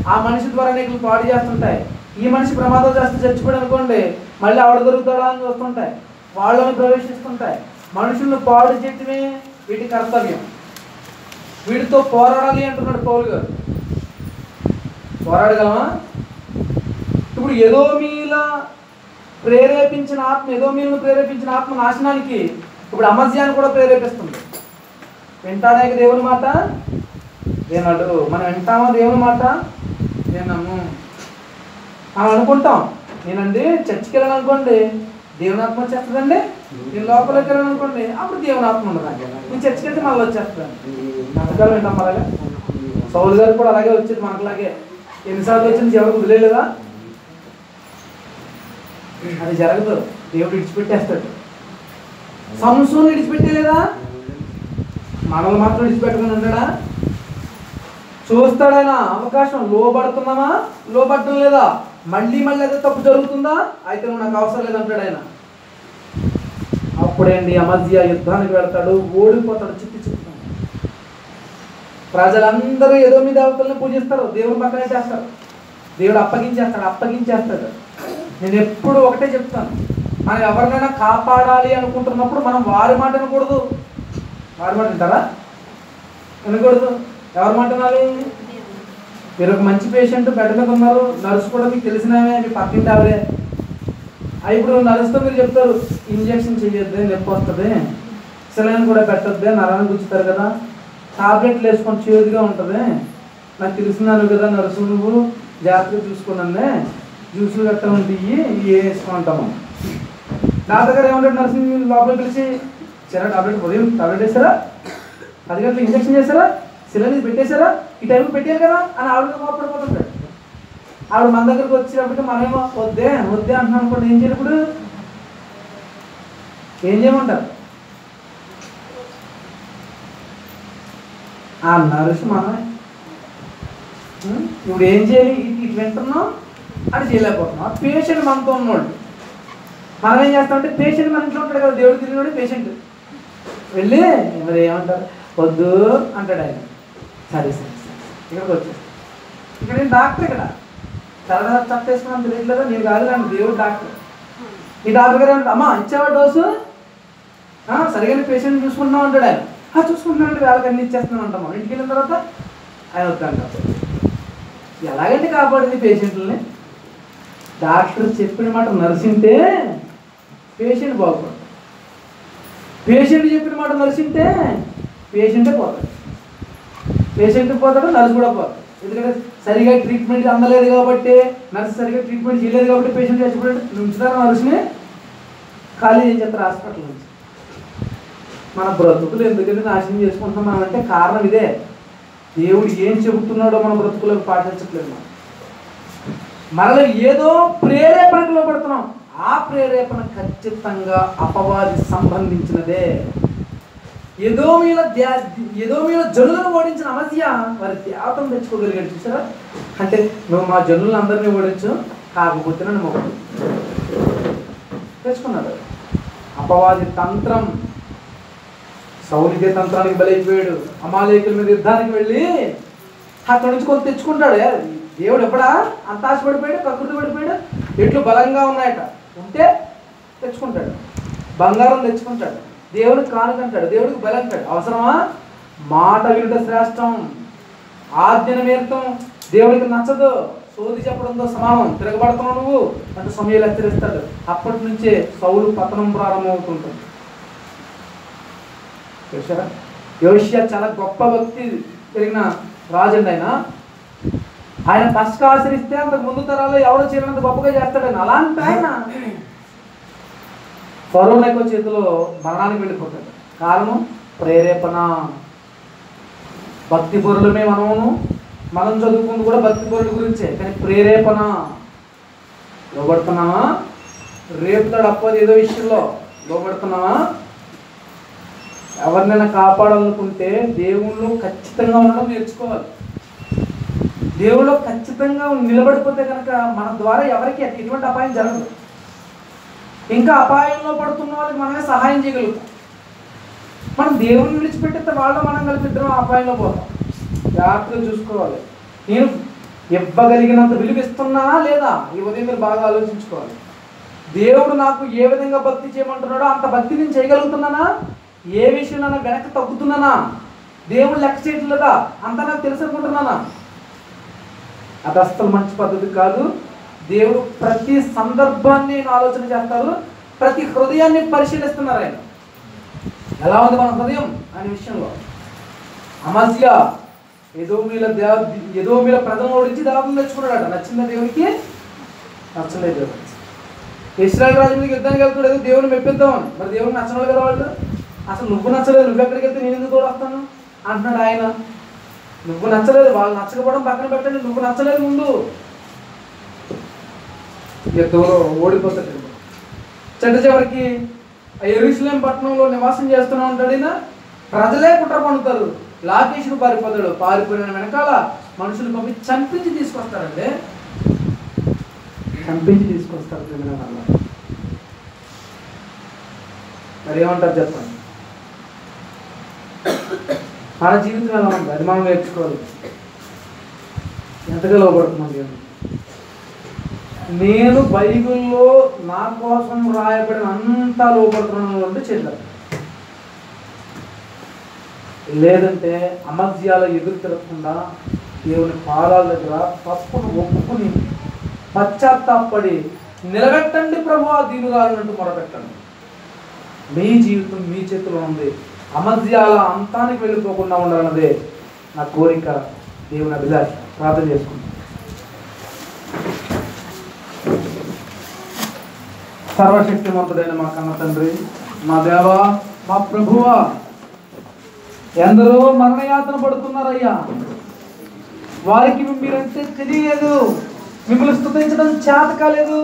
ఆ మనిషి ద్వారా నీకు పాడు చేస్తుంటాయి. ఈ మనిషి ప్రమాదం చేస్తే చచ్చిపోయాడు అనుకోండి మళ్ళీ ఆవిడ దొరుకుతాడా అని చూస్తుంటాయి. వాళ్ళని ప్రవేశిస్తుంటాయి. మనుషులను పాడు చేయటమే వీటి కర్తవ్యం. వీటితో పోరాడాలి అంటున్నాడు పౌలు గారు. పోరాడగలమా? ఇప్పుడు ఏదో మీల ప్రేరేపించిన ఆత్మ ఏదో మీలను ప్రేరేపించిన ఆత్మ నాశనానికి ఇప్పుడు అమస్యాన్ని కూడా ప్రేరేపిస్తుంది. వింటాడా దేవుని మాట? వినడు. మనం వింటామా దేవుని మాట? వినము. మనం అనుకుంటాం. నేనండి చర్చికి వెళ్ళాను అనుకోండి దేవుని ఆత్మ వచ్చేస్తుందండి? నేను లోపలికి వెళ్ళాను అనుకోండి అప్పుడు దేవుని ఆత్మ ఉండదు నేను చర్చికి వెళ్తే మళ్ళీ వచ్చేస్తాను నమ్మకాలు వింటాం అలాగే? సౌలు గారు కూడా అలాగే వచ్చేది మనకులాగే ఎన్నిసార్లు వచ్చింది ఎవరు వదిలేదా అది జరగదు. దేవుడు విడిచిపెట్టేస్తాడు. సంసోన్ విడిచిపెట్టేలేదా? మనల్ని మాత్రం విడిచిపెట్టుకుని ఉంటాడా చూస్తాడైనా అవకాశం? లోబడుతున్నామా? లోబడటం లేదా? మళ్ళీ మళ్ళీ అదే తప్పు జరుగుతుందా? అయితే నువ్వు నాకు అవసరం లేదంటాడు ఆయన. అప్పుడేంటి అమర్జియా యుద్ధానికి వెళ్తాడు ఓడిపోతాడు ప్రజలందరూ ఏదో మీ దేవతల్ని పూజిస్తారు దేవుని పక్కనే చేస్తారు. దేవుడు అప్పగించేస్తాడు అప్పగించేస్తాడు. నేను ఎప్పుడు ఒకటే చెప్తాను. మనం ఎవరినైనా కాపాడాలి అనుకుంటున్నప్పుడు మనం వారి మాట వినకూడదు. వారి మాట వింటారా? వినకూడదు. ఎవరి మాట వినాలి? మీరు ఒక మంచి పేషెంట్ బెడ్ మీద ఉన్నారు నర్సు కూడా మీకు తెలిసినవే మీ పక్కింటి ఆవిడే. అవి ఇప్పుడు నర్సుతో మీరు చెప్తారు ఇంజెక్షన్ చేయొద్దు నొప్పి వస్తుంది. సెలైన్ కూడా పెట్టద్దు నరాన్ని గుచ్చుతారు కదా. టాబ్లెట్లు వేసుకొని చేదుగా ఉంటుంది. నాకు తెలిసినాను కదా నరసు నువ్వు జాగ్రత్తగా చూసుకున్నానే. జ్యూసులు గట్ట ఉంటాయి ఇవి వేసుకుంటాము. డాక్టర్ గారు ఏమంటారు నర్సింగ్ లోపలికి పిలిచి సరే టాబ్లెట్ ఉదయం టాబ్లెట్ వేసారా పది గంటలు ఇంజక్షన్ చేశారా? సిలిండర్ పెట్టేశారా? ఈ టైంకి పెట్టారు కదా? అని ఆవిడ కోపడిపోతుంటాడు ఆవిడ మన దగ్గరకు వచ్చినప్పటికీ మనమేమో వద్దే వద్దే అంటున్నాం అనుకోండి ఏం చేయాలి ఇప్పుడు? ఏం చేయమంటారు? ఆ నరుసు మనమే ఇప్పుడు ఏం చేయాలి? ఇటు వింటున్నాం అది చేయలేకపోతున్నాం పేషెంట్ మనతో ఉన్నోళ్ళు మనం ఏం చేస్తామంటే పేషెంట్ మన ఇంట్లో ఉంటాడు కదా దేవుడు తిరిగినోడు పేషెంట్ వెళ్ళి మరి ఏమంటారు? వద్దు అంటాడు ఆయన. సరే సరే సరే ఇక్కడికి వచ్చేసి ఇక్కడ నేను డాక్టర్ ఇక్కడ. తెల్లగా తప్పేసుకున్నాను తెలియట్లేదా నేను కాదు నన్ను దేవుడు డాక్టర్. ఈ డాక్టర్ గారు అమ్మా ఇచ్చావా డోసు? సరిగ్గా పేషెంట్ చూసుకుంటున్నాం అంటాడు ఆయన. "ఆ, చూసుకుంటున్నాను వేళకి అన్ని ఇచ్చేస్తున్నాం అంటాము ఇంటికి వెళ్ళిన తర్వాత ఆయన వద్దంటారు ఎలాగంటే కాపాడింది పేషెంట్లని? డాక్టర్ చెప్పిన మాట నర్సింటే పేషెంట్ బాగుపడతాడు. పేషెంట్ చెప్పిన మాట నర్సింటే పేషెంటే పోతాడు. పేషెంట్ పోతాడు నర్స్ కూడా పోతాడు. ఎందుకంటే సరిగా ట్రీట్మెంట్ అందలేదు కాబట్టి నర్స్ సరిగా ట్రీట్మెంట్ చేయలేదు కాబట్టి పేషెంట్ చచ్చిపోయాడు. ఉంచుతారు నర్సుని. ఖాళీ ఏం హాస్పిటల్ నుంచి. మన బ్రతుకులు ఎందుకంటే నాశనం చేసుకుంటున్నాం అంటే కారణం ఇదే. దేవుడు ఏం చెబుతున్నాడో మన బ్రతుకులకు పాటించట్లేదు మనం. మనలో ఏదో ప్రేరేపణకు లోపడుతున్నాం ఆ ప్రేరేపణ ఖచ్చితంగా అపవాది సంబంధించినదే. ఏదో మీద ఏదో మీద జనులను ఓడించిన అమస్య వారి త్యాగం తెచ్చుకోగలిగాడు చూసారా అంటే నువ్వు మా జనులను అందరినీ ఓడించు కాకపోతే నన్ను మొక్క తెచ్చుకున్నాడు. అపవాది తంత్రం సౌలికే తంత్రానికి బలైపోయాడు. అమాలేకుల మీద యుద్ధానికి వెళ్ళి అక్కడ నుంచి కొంత తెచ్చుకుంటాడు. దేవుడు ఎప్పుడా? అంత ఆశ పడిపోయాడు ప్రకృతి పడిపోయాడు? ఎట్లు బలంగా ఉన్నాయట. ఉంటే తెచ్చుకుంటాడు. బంగారం తెచ్చుకుంటాడు. దేవుడికి కానుకంటాడు దేవుడికి బలం అంటాడు. అవసరమా? మాట వినుట శ్రేష్టం. ఆజ్ఞన మీరటం దేవుడికి నచ్చదు. సోది చెప్పడంతో సమానం. తిరగబడుతున్నావు నువ్వు. అంటే సమయాలు హెచ్చరిస్తాడు. అప్పటి నుంచే సౌలు పతనం ప్రారంభమవుతుంటుంది. చూసారా యోషియా చాలా గొప్ప భక్తి పెరిగిన రాజండి ఆయన. ఆయన ఫస్ట్ ఆచరిస్తే అంతకు ముందు తరాల్లో ఎవరో చేయనంత గొప్పగా చేస్తాడని. అలాంటి ఆయన. ఫరోనైకో చేతిలో మరణానికి వెళ్ళిపోతాడు. కారణం ప్రేరేపణ. భక్తి పొరులమే మనము మనం చదువుకుంది కూడా భక్తి పొరుల గురించే కానీ ప్రేరేపణ. లోబడుతున్నామా రేపుతాడు అప్పది ఏదో విషయంలో. లోబడుతున్నావా? ఎవరినైనా కాపాడాలనుకుంటే దేవుళ్ళు ఖచ్చితంగా ఉండడం నేర్చుకోవాలి. దేవుళ్ళు ఖచ్చితంగా నిలబడిపోతే కనుక మన ద్వారా ఎవరికి ఎటువంటి అపాయం జరగదు. ఇంకా అపాయంలో పడుతున్న వాళ్ళకి మనమే సహాయం చేయగలుగుతాం. మనం దేవుని విడిచిపెట్టితే వాళ్ళు మనం కలిపి ఇద్దరం అపాయంలో పోతాం. జాగ్రత్తగా చూసుకోవాలి. నేను ఇవ్వగలిగినంత విలువ ఇస్తున్నానా లేదా? ఈ ఉదయం మీరు బాగా ఆలోచించుకోవాలి. దేవుడు నాకు ఏ విధంగా భక్తి చేయమంటున్నాడో అంత భక్తి నేను చేయగలుగుతున్నానా? ఏ విషయంలో వెనక్కి తగ్గుతున్నానా? దేవుడు లెక్క చేయట్లేదా? అంత నాకు తెలుసు అనుకుంటున్నానా? అది అస్సలు మంచి పద్ధతి కాదు. దేవుడు ప్రతి సందర్భాన్ని ఆలోచన చేస్తారు. ప్రతి హృదయాన్ని పరిశీలిస్తున్నారు ఆయన. ఎలా ఉంది మన హృదయం అనే విషయంలో? అమస్య ఏదో మీద దేవ ఏదో మీద ప్రథమ ఓడించి దేవతను తెచ్చుకున్నాడు నచ్చిందా దేవునికి? నచ్చలేదు. ఇస్రాయల్ రాజు మీద యుద్ధానికి వెళ్తాడు ఏదో దేవుని మెప్పిద్దామని. మరి దేవుడిని నచ్చలేదు కదా వాళ్ళు? అసలు నువ్వు నచ్చలేదు నువ్వు ఎక్కడికి వెళ్తే నేను ఎందుకు వస్తాను అంటున్నాడు ఆయన. నువ్వు నచ్చలేదు వాళ్ళు నచ్చకపోవడం పక్కన పెట్టండి నువ్వు నచ్చలేదు ముందు. యుద్ధంలో ఓడిపోతాడు చెడ్డ చివరికి ఎరుసలేం పట్టణంలో నివాసం చేస్తూనే ఉంటాడు ఈయన ప్రజలే కుట్ర పండుతారు లాకేషుడు పారిపోతాడు. పారిపోయిన వెనకాల మనుషులు పంపి చంపించి తీసుకొస్తారండి చంపించి తీసుకొస్తారు క్రిమినల్ వల్ల మరి ఏమంటారు చెప్పండి? మన జీవితం ఎలా ఉంది అది మనం నేర్చుకోవాలి. ఎంతగా లోపడుతున్నాం దేవుని నేను బైబిల్లో నా కోసం రాయబడిన అంతా లోపడుతున్నాను అంటే చెల్లారు లేదంటే అమధ్యాల ఎదురు తిరగకుండా దేవుని పాదాల దగ్గర తప్పును ఒప్పుకుని పశ్చాత్తాపడి నిలబెట్టండి ప్రభు దీనురాలన్నట్టు మొరపెట్టండి. మీ జీవితం మీ చేతిలో ఉంది. అమధ్యాల అంతానికి వెళ్ళిపోకుండా ఉండాలన్నదే నా కోరిక దేవుని అభిలాష. ప్రార్థన చేసుకుంటాను సర్వశక్తివంతుడైన మా కన్న తండ్రి మా దేవా మా ప్రభువా ఎందరో మరణయాతన పడుతున్నారయ్యా. వారికి మీరంటే తెలియలేదు మిమ్మల్ని స్థుతించడం చేత కాలేదు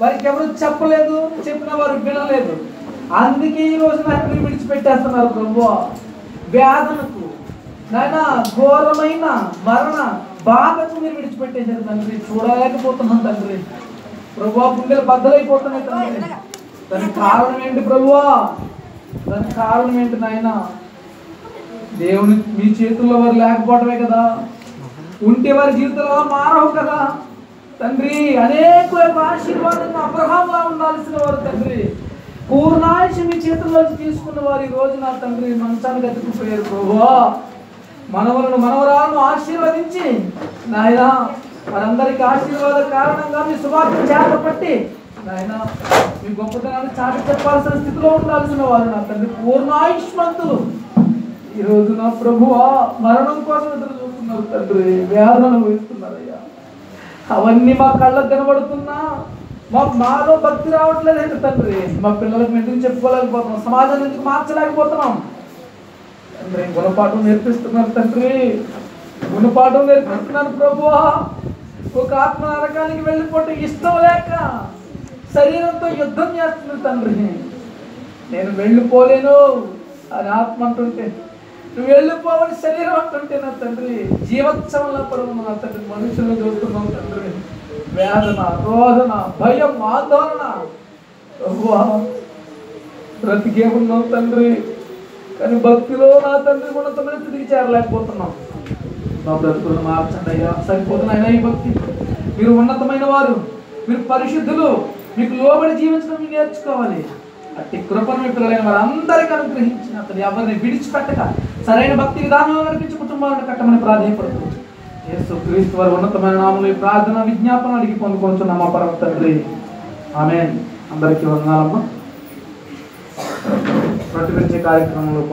వారికి ఎవరు చెప్పలేదు చెప్పిన వారు వినలేదు. అందుకే ఈ రోజు నాకు మీరు విడిచిపెట్టేస్తున్నారు ప్రభు. వ్యాధులకు నాయన ఘోరమైన మరణ బాధకు మీరు విడిచిపెట్టేశారు తండ్రి. చూడలేకపోతున్నాం తండ్రి. ప్రభు గుండెలు బద్దలైపోతున్నాయి తండ్రి. దానికి కారణం ఏంటి ప్రభు? దానికి కారణం ఏంటి నాయనా? దేవుని మీ చేతుల్లో వారు లేకపోవడమే కదా. ఉంటే వారి జీవితంలో మారవు కదా. తండ్రి అనేక ఆశీర్వాదంగా ఆశీర్వాదం అబ్రహాంలా ఉండాల్సిన వారు తండ్రి. పూర్ణాయుష మీ చేతుల్లోంచి తీసుకున్న వారు ఈ రోజు నా తండ్రి మంచానికి ఎత్తుకుపోయారు ప్రభువా. మనవలను మనవరాలను ఆశీర్వదించి నాయన వారందరికీ ఆశీర్వాద కారణంగా మీ సువార్త చేత పట్టి నాయన మీ గొప్పతనాన్ని చాటి చెప్పాల్సిన స్థితిలో ఉండాల్సిన వారు నా తండ్రి పూర్ణాయుష్మంతులు. ఈ నా ప్రభువా మరణం కోసం ఎదురు చూస్తున్నారు తండ్రి. వేదనలు వేస్తున్నారయ్యా. అవన్నీ మా కళ్ళకు కనబడుతున్నా. మా మాలో భక్తి రావట్లేదు ఏంటి తండ్రి? మా పిల్లలకు ఎందుకు చెప్పుకోలేకపోతున్నాం. సమాజాన్ని ఎందుకు మార్చలేకపోతున్నాం. తండ్రి గుణపాఠం నేర్పిస్తున్నారు తండ్రి. గుణపాఠం నేర్పిస్తున్నాను ప్రభువా. ఒక ఆత్మ నరకానికి వెళ్ళిపోతే ఇష్టం లేక శరీరంతో యుద్ధం చేస్తుంది తండ్రి. నేను వెళ్ళిపోలేను అని ఆత్మ అంటుంటే నువ్వు వెళ్ళిపోవని శరీరం అంటుంటే నా తండ్రి. జీవోత్సవంలో పడును నా తండ్రి. మనుషులు చూస్తున్నావు తండ్రి. వేదన రోదన భయం ఆందోళన. ప్రభువా, బ్రతికే ఉన్నావు తండ్రి కానీ భక్తిలో నా తండ్రి ఉన్నతమైన తిరిగి చేరలేకపోతున్నాం మా బ్రతుకులను మార్చండి అయ్యా. సరిపోతుంది అయినా ఈ భక్తి. మీరు ఉన్నతమైన వారు మీరు పరిశుద్ధులు మీకు లోబడి జీవించడం మీరు నేర్చుకోవాలి. అట్టి కృపను మీ పిల్లలైన వారందరికీ అనుగ్రహించిన అతను ఎవరిని విడిచిపెట్టక సరైన భక్తి విధానంలో నడిపించి కుటుంబాలను కట్టమని ప్రాధాన్యపడుతుంది యేసు క్రీస్తు వారి ఉన్నతమైన నామములో ప్రార్థన విజ్ఞాపన అడిగి పొందుకొంటున్నాం మా పరమ తండ్రి. ఆమె అందరికీ వందనాలమ్మా. ప్రతిపించే కార్యక్రమంలో